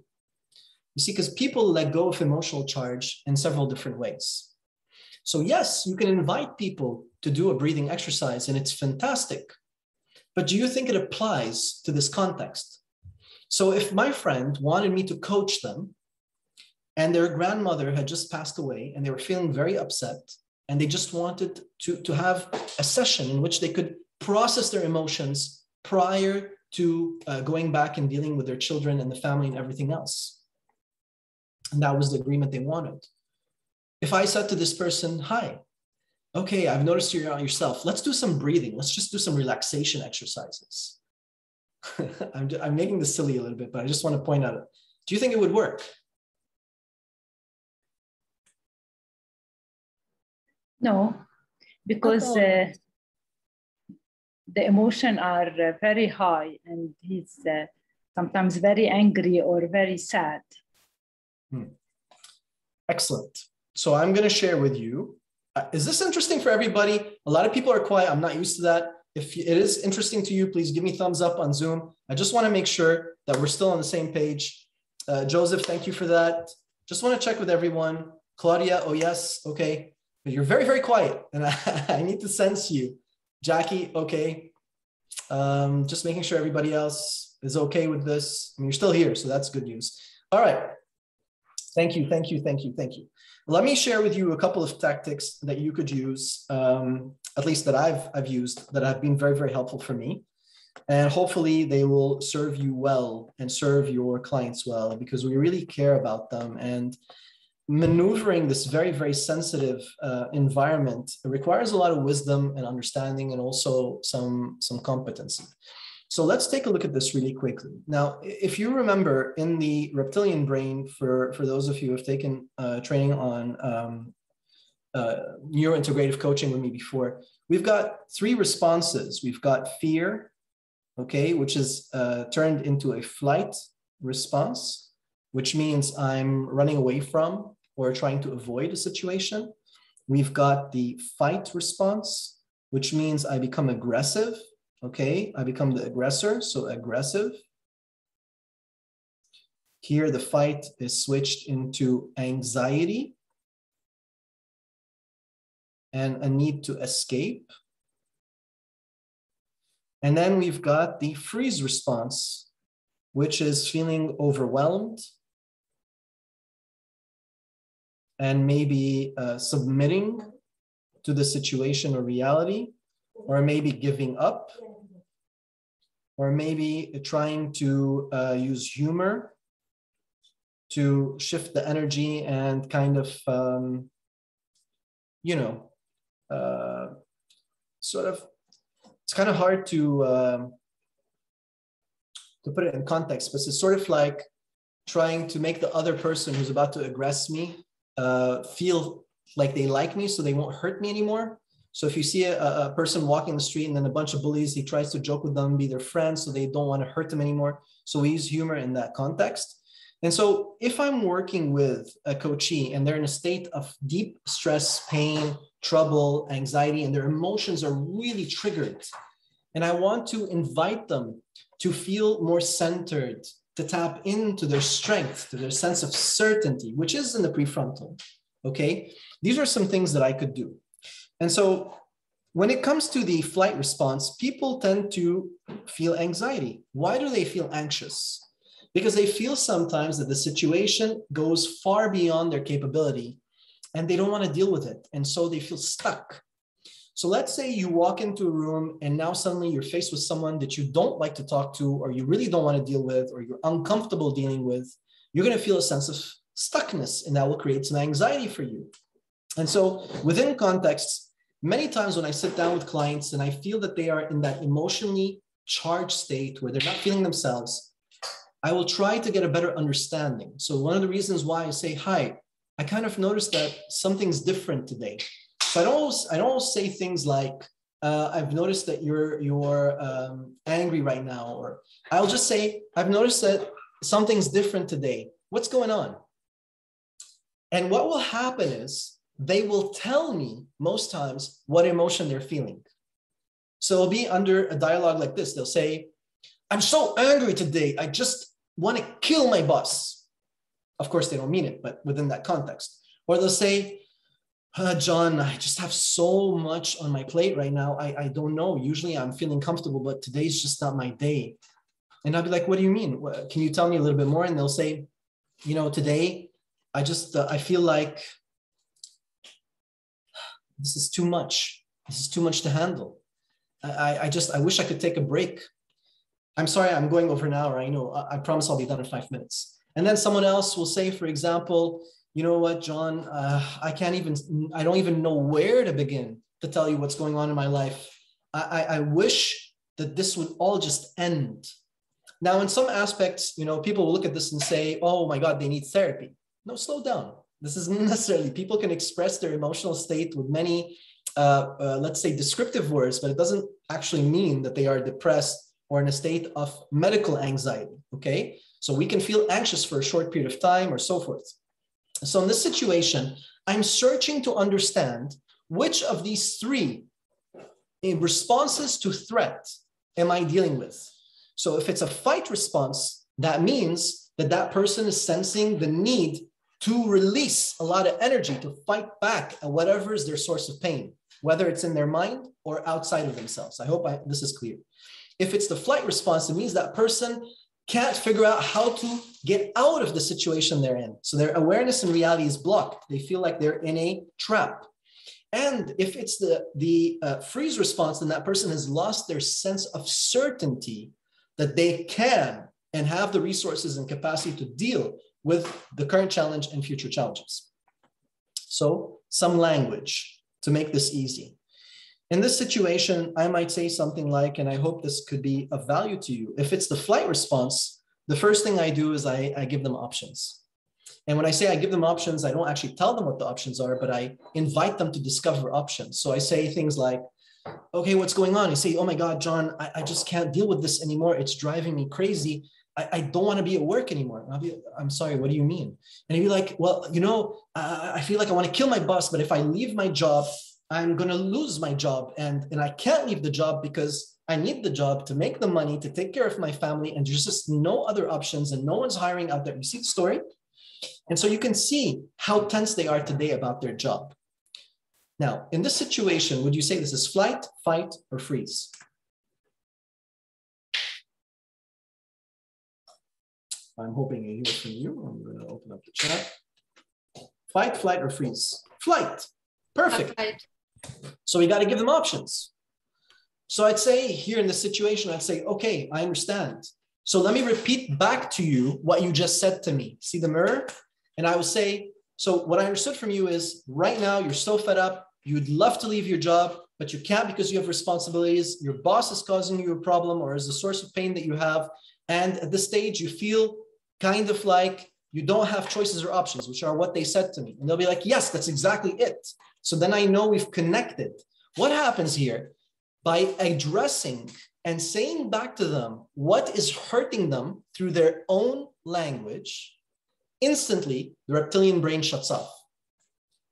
You see, because people let go of emotional charge in several different ways. So, yes, you can invite people to do a breathing exercise, and it's fantastic. But do you think it applies to this context? So if my friend wanted me to coach them and their grandmother had just passed away and they were feeling very upset and they just wanted to, to have a session in which they could process their emotions prior to uh, going back and dealing with their children and the family and everything else. And that was the agreement they wanted. If I said to this person, Hi, okay, I've noticed you're on yourself. Let's do some breathing. Let's just do some relaxation exercises. I'm, I'm making this silly a little bit, but I just want to point out, do you think it would work? No, because uh, the emotion are uh, very high and he's uh, sometimes very angry or very sad. Hmm. Excellent. So I'm going to share with you. Uh, is this interesting for everybody? A lot of people are quiet. I'm not used to that. If it is interesting to you, please give me thumbs up on Zoom. I just want to make sure that we're still on the same page. Uh, Joseph, thank you for that. Just want to check with everyone. Claudia, oh yes, okay. But you're very, very quiet and I, I need to sense you. Jackie, okay. Um, just making sure everybody else is okay with this. I mean, you're still here, so that's good news. All right. Thank you, thank you, thank you, thank you. Let me share with you a couple of tactics that you could use um, at least that I've, I've used, that have been very, very helpful for me. And hopefully they will serve you well and serve your clients well because we really care about them. And maneuvering this very, very sensitive uh, environment requires a lot of wisdom and understanding and also some, some competency. So let's take a look at this really quickly. Now, if you remember in the reptilian brain, for, for those of you who have taken uh, training on um, uh, neurointegrative coaching with me before, we've got three responses. We've got fear, okay, which is uh, turned into a flight response, which means I'm running away from or trying to avoid a situation. We've got the fight response, which means I become aggressive, okay? I become the aggressor, so aggressive. Here, the fight is switched into anxiety, and a need to escape. And then we've got the freeze response, which is feeling overwhelmed and maybe uh, submitting to the situation or reality, or maybe giving up, or maybe trying to uh, use humor to shift the energy and kind of, um, you know, uh, sort of it's kind of hard to um, to put it in context, but it's sort of like trying to make the other person who's about to aggress me uh, feel like they like me, so they won't hurt me anymore. So if you see a, a, person walking the street and then a bunch of bullies, he tries to joke with them, be their friends, so they don't want to hurt them anymore. So we use humor in that context. And so if I'm working with a coachee and they're in a state of deep stress, pain, trouble, anxiety, and their emotions are really triggered, and I want to invite them to feel more centered, to tap into their strength, to their sense of certainty, which is in the prefrontal. Okay. These are some things that I could do. And so when it comes to the flight response, people tend to feel anxiety. Why do they feel anxious? Because they feel sometimes that the situation goes far beyond their capability and they don't want to deal with it. And so they feel stuck. So let's say you walk into a room and now suddenly you're faced with someone that you don't like to talk to, or you really don't want to deal with, or you're uncomfortable dealing with. You're going to feel a sense of stuckness, and that will create some anxiety for you. And so within contexts, many times when I sit down with clients and I feel that they are in that emotionally charged state where they're not feeling themselves, I will try to get a better understanding. So one of the reasons why I say, hi, I kind of noticed that something's different today. So I don't, I don't say things like, uh, I've noticed that you're, you're um, angry right now, or I'll just say, I've noticed that something's different today. What's going on? And what will happen is they will tell me most times what emotion they're feeling. So it'll be under a dialogue like this. They'll say, I'm so angry today. I just want to kill my boss. Of course, they don't mean it, but within that context. Or they'll say, uh, John, I just have so much on my plate right now. I, I don't know. Usually I'm feeling comfortable, but today's just not my day. And I'll be like, what do you mean? Can you tell me a little bit more? And they'll say, you know, today I just, uh, I feel like this is too much. This is too much to handle. I, I just, I wish I could take a break. I'm sorry, I'm going over an hour. I know, I, I promise I'll be done in five minutes. And then someone else will say, for example, you know what, John, uh, I can't even, I don't even know where to begin to tell you what's going on in my life. I, I, I wish that this would all just end. Now, in some aspects, you know, people will look at this and say, oh my God, they need therapy. No, slow down. This isn't necessarily, people can express their emotional state with many, uh, uh, let's say, descriptive words, but it doesn't actually mean that they are depressed or in a state of medical anxiety. Okay. So we can feel anxious for a short period of time or so forth. So in this situation, I'm searching to understand which of these three responses to threat am I dealing with? So if it's a fight response, that means that that person is sensing the need to release a lot of energy to fight back at whatever is their source of pain, whether it's in their mind or outside of themselves. I hope I, this is clear. If it's the flight response, it means that person can't figure out how to get out of the situation they're in. So their awareness and reality is blocked. They feel like they're in a trap. And if it's the, the uh, freeze response, then that person has lost their sense of certainty that they can and have the resources and capacity to deal with the current challenge and future challenges. So some language to make this easy. In this situation, I might say something like, and I hope this could be of value to you. If it's the flight response, the first thing I do is I, I give them options. And when I say I give them options, I don't actually tell them what the options are, but I invite them to discover options. So I say things like, okay, what's going on? You say, oh my God, John, I, I just can't deal with this anymore. It's driving me crazy. I, I don't want to be at work anymore. I'll be, I'm sorry, what do you mean? And he'd be like, well, you know, uh, I feel like I want to kill my boss, but if I leave my job, I'm going to lose my job. And, and I can't leave the job because I need the job to make the money, to take care of my family. And there's just no other options and no one's hiring out there. You see the story? And so you can see how tense they are today about their job. Now, in this situation, would you say this is flight, fight, or freeze? I'm hoping I hear from you. I'm going to open up the chat. Fight, flight, or freeze? Flight. Perfect. Flight. So we got to give them options. So I'd say here in this situation, I'd say, okay, I understand. So let me repeat back to you what you just said to me. See the mirror? And I would say, so what I understood from you is right now you're so fed up, you'd love to leave your job, but you can't because you have responsibilities. Your boss is causing you a problem or is a source of pain that you have. And at this stage, you feel kind of like you don't have choices or options, which are what they said to me. And they'll be like, yes, that's exactly it. So then I know we've connected. What happens here? By addressing and saying back to them what is hurting them through their own language, instantly the reptilian brain shuts off.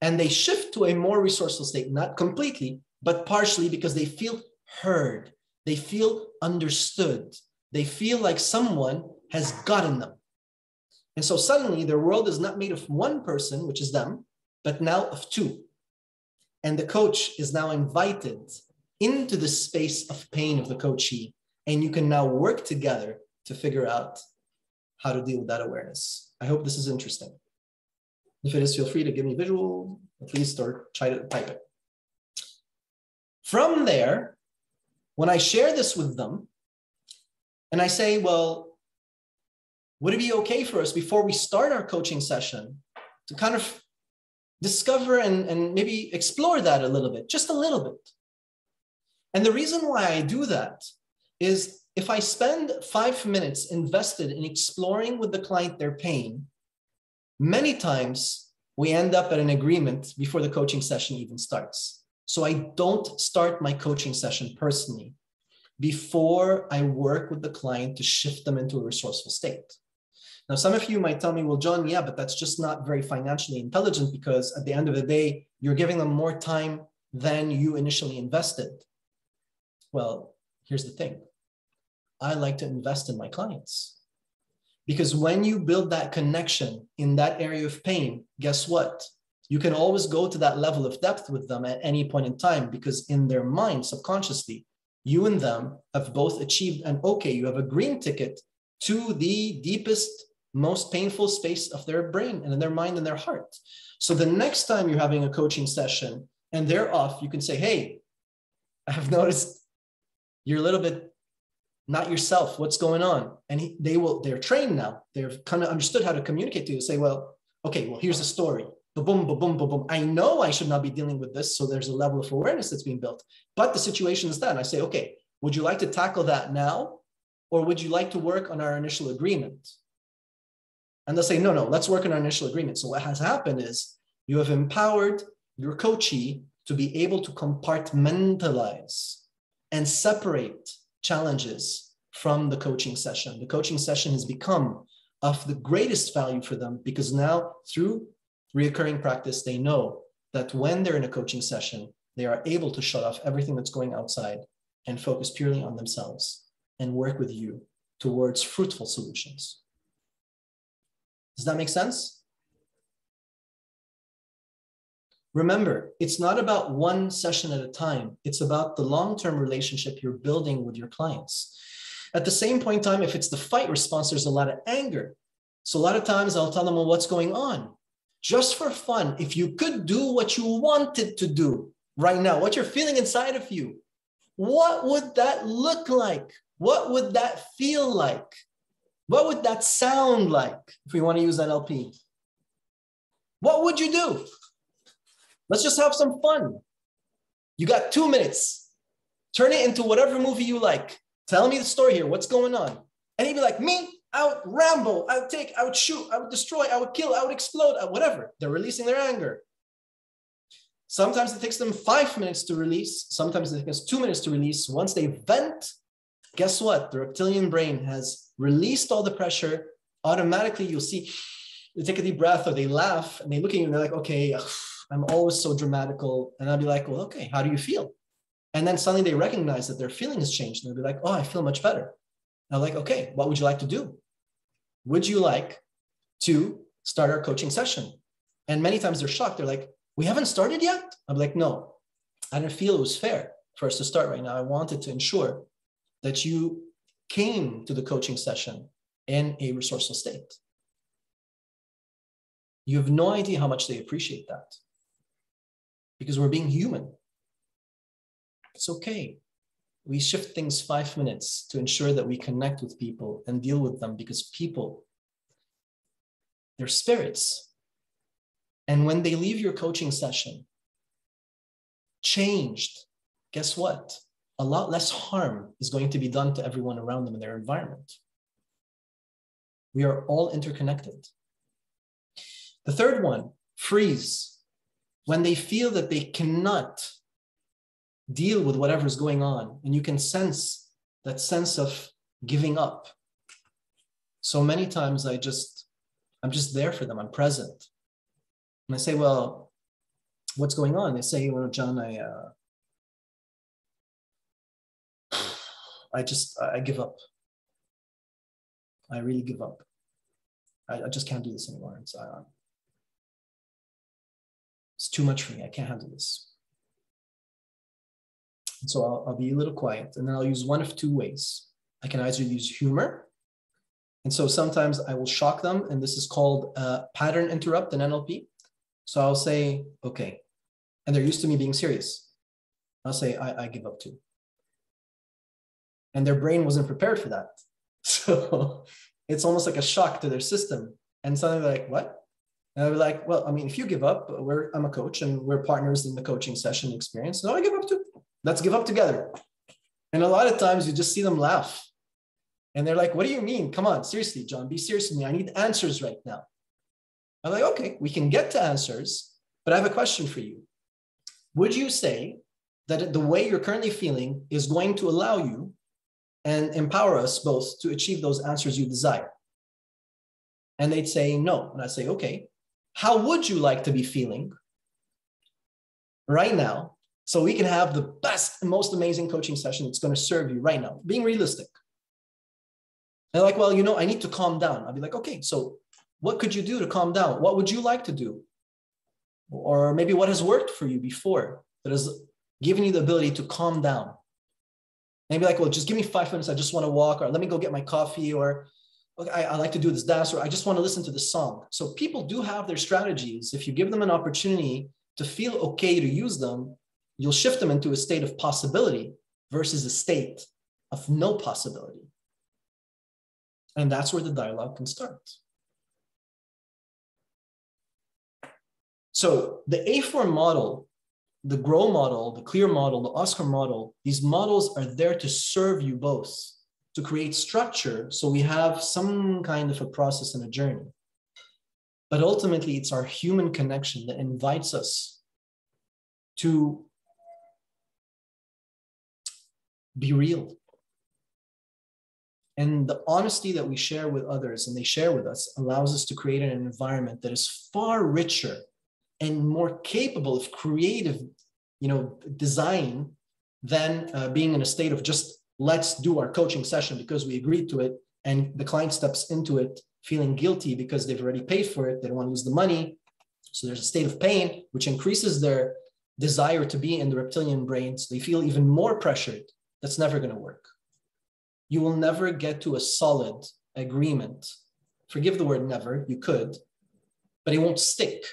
And they shift to a more resourceful state, not completely, but partially because they feel heard, they feel understood, they feel like someone has gotten them. And so suddenly their world is not made of one person, which is them, but now of two. And the coach is now invited into the space of pain of the coachee. And you can now work together to figure out how to deal with that awareness. I hope this is interesting. If it is, feel free to give me visual at least or try to type it. From there, when I share this with them, and I say, well, would it be okay for us before we start our coaching session to kind of discover and, and maybe explore that a little bit, just a little bit? And the reason why I do that is if I spend five minutes invested in exploring with the client their pain, many times we end up at an agreement before the coaching session even starts. So I don't start my coaching session personally before I work with the client to shift them into a resourceful state. Now, some of you might tell me, well, John, yeah, but that's just not very financially intelligent because at the end of the day, you're giving them more time than you initially invested. Well, here's the thing I like to invest in my clients. Because when you build that connection in that area of pain, guess what? You can always go to that level of depth with them at any point in time because in their mind, subconsciously, you and them have both achieved an okay, you have a green ticket to the deepest, most painful space of their brain and in their mind and their heart. So the next time you're having a coaching session and they're off, you can say, Hey, I've noticed you're a little bit not yourself. What's going on? And he, they will, they're trained now. They've kind of understood how to communicate to you. Say, well, okay, well, here's the story boom, boom, boom, boom, boom. I know I should not be dealing with this. So there's a level of awareness that's being built. But the situation is that. I say, okay, would you like to tackle that now? Or would you like to work on our initial agreement? And they'll say, no, no, let's work on our initial agreement. So what has happened is you have empowered your coachee to be able to compartmentalize and separate challenges from the coaching session. The coaching session has become of the greatest value for them because now through reoccurring practice, they know that when they're in a coaching session, they are able to shut off everything that's going outside and focus purely on themselves and work with you towards fruitful solutions. Does that make sense? Remember, it's not about one session at a time. It's about the long-term relationship you're building with your clients. At the same point in time, if it's the fight response, there's a lot of anger. So a lot of times I'll tell them, well, what's going on? just for fun, if you could do what you wanted to do right now, what you're feeling inside of you, what would that look like? What would that feel like? What would that sound like if we want to use NLP? What would you do? Let's just have some fun. You got two minutes. Turn it into whatever movie you like. Tell me the story here. What's going on? And he'd be like, Me? I would ramble, I would take, I would shoot, I would destroy, I would kill, I would explode, uh, whatever. They're releasing their anger. Sometimes it takes them five minutes to release. Sometimes it takes two minutes to release. Once they vent, guess what? The reptilian brain has released all the pressure. Automatically, you'll see they take a deep breath or they laugh and they look at you and they're like, okay, ugh, I'm always so dramatical. And I'll be like, well, okay, how do you feel? And then suddenly they recognize that their feeling has changed. And they'll be like, oh, I feel much better. And I'm like, okay, what would you like to do? would you like to start our coaching session? And many times they're shocked. They're like, we haven't started yet? I'm like, no, I didn't feel it was fair for us to start right now. I wanted to ensure that you came to the coaching session in a resourceful state. You have no idea how much they appreciate that because we're being human. It's okay we shift things five minutes to ensure that we connect with people and deal with them because people, they're spirits. And when they leave your coaching session, changed, guess what? A lot less harm is going to be done to everyone around them in their environment. We are all interconnected. The third one, freeze. When they feel that they cannot deal with whatever's going on. And you can sense that sense of giving up. So many times I just I'm just there for them. I'm present. And I say, well, what's going on? They say, well, John, I, uh, I just, I give up. I really give up. I, I just can't do this anymore. It's, uh, it's too much for me. I can't handle this. And so I'll, I'll be a little quiet and then I'll use one of two ways. I can either use humor. And so sometimes I will shock them, and this is called pattern interrupt in NLP. So I'll say, okay. And they're used to me being serious. I'll say, I, I give up too. And their brain wasn't prepared for that. So it's almost like a shock to their system. And suddenly they're like, what? And I'll be like, well, I mean, if you give up, we're I'm a coach and we're partners in the coaching session experience. No, I give up too. Let's give up together. And a lot of times you just see them laugh. And they're like, what do you mean? Come on, seriously, John, be serious with me. I need answers right now. I'm like, okay, we can get to answers, but I have a question for you. Would you say that the way you're currently feeling is going to allow you and empower us both to achieve those answers you desire? And they'd say no. And I say, okay, how would you like to be feeling right now so we can have the best most amazing coaching session that's going to serve you right now, being realistic. And like, well, you know, I need to calm down. I'll be like, okay, so what could you do to calm down? What would you like to do? Or maybe what has worked for you before that has given you the ability to calm down? Maybe like, well, just give me five minutes. I just want to walk, or let me go get my coffee, or okay, I, I like to do this dance, or I just want to listen to the song. So people do have their strategies. If you give them an opportunity to feel okay to use them, you'll shift them into a state of possibility versus a state of no possibility. And that's where the dialogue can start. So the A4 model, the GROW model, the CLEAR model, the OSCAR model, these models are there to serve you both, to create structure so we have some kind of a process and a journey. But ultimately, it's our human connection that invites us to be real. And the honesty that we share with others and they share with us allows us to create an environment that is far richer and more capable of creative, you know, design than uh, being in a state of just let's do our coaching session because we agreed to it and the client steps into it feeling guilty because they've already paid for it they don't want to lose the money so there's a state of pain which increases their desire to be in the reptilian brains they feel even more pressured that's never going to work. You will never get to a solid agreement. Forgive the word never, you could, but it won't stick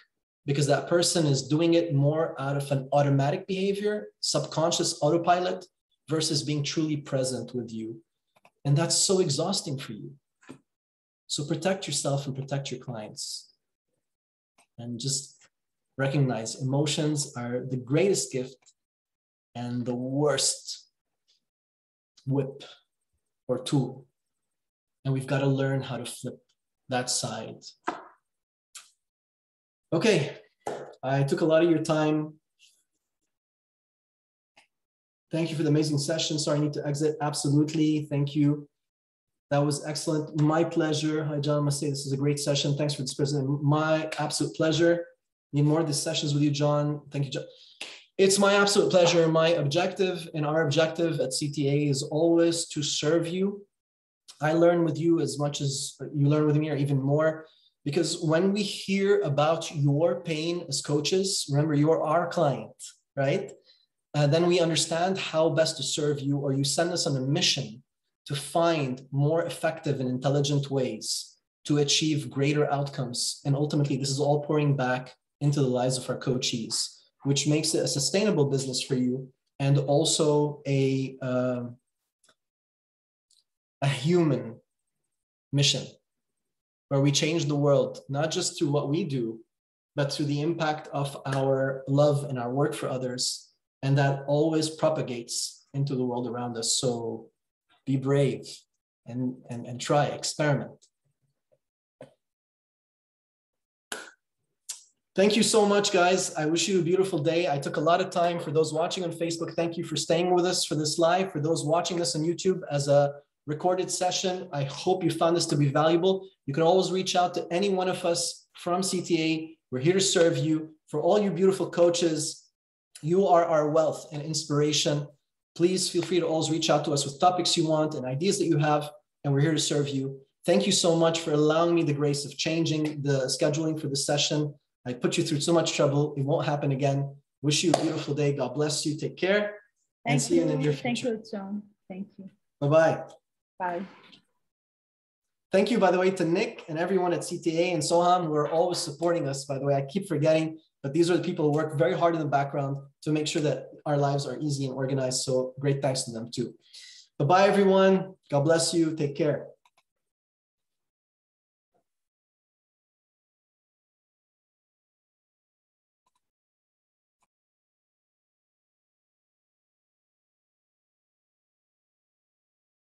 because that person is doing it more out of an automatic behavior, subconscious autopilot, versus being truly present with you. And that's so exhausting for you. So protect yourself and protect your clients. And just recognize emotions are the greatest gift and the worst whip or tool. And we've got to learn how to flip that side. Okay, I took a lot of your time. Thank you for the amazing session. Sorry, I need to exit. Absolutely. Thank you. That was excellent. My pleasure. Hi, John. I must say this is a great session. Thanks for this presentation. My absolute pleasure. Need more of these sessions with you, John. Thank you, John. It's my absolute pleasure. My objective and our objective at CTA is always to serve you. I learn with you as much as you learn with me, or even more. Because when we hear about your pain as coaches, remember, you're our client, right? Uh, then we understand how best to serve you, or you send us on a mission to find more effective and intelligent ways to achieve greater outcomes. And ultimately, this is all pouring back into the lives of our coachees which makes it a sustainable business for you and also a, uh, a human mission where we change the world, not just through what we do, but through the impact of our love and our work for others. And that always propagates into the world around us. So be brave and, and, and try, experiment. Thank you so much, guys. I wish you a beautiful day. I took a lot of time for those watching on Facebook. Thank you for staying with us for this live. For those watching this on YouTube as a recorded session. I hope you found this to be valuable. You can always reach out to any one of us from CTA. We're here to serve you. For all you beautiful coaches, you are our wealth and inspiration. Please feel free to always reach out to us with topics you want and ideas that you have, and we're here to serve you. Thank you so much for allowing me the grace of changing the scheduling for the session. I put you through so much trouble. It won't happen again. Wish you a beautiful day. God bless you. Take care. Thank and see you. you in the near future. Thank you, John. Thank you. Bye-bye. Bye. Thank you, by the way, to Nick and everyone at CTA and Soham who are always supporting us. By the way, I keep forgetting, but these are the people who work very hard in the background to make sure that our lives are easy and organized. So great thanks to them too. Bye-bye, everyone. God bless you. Take care.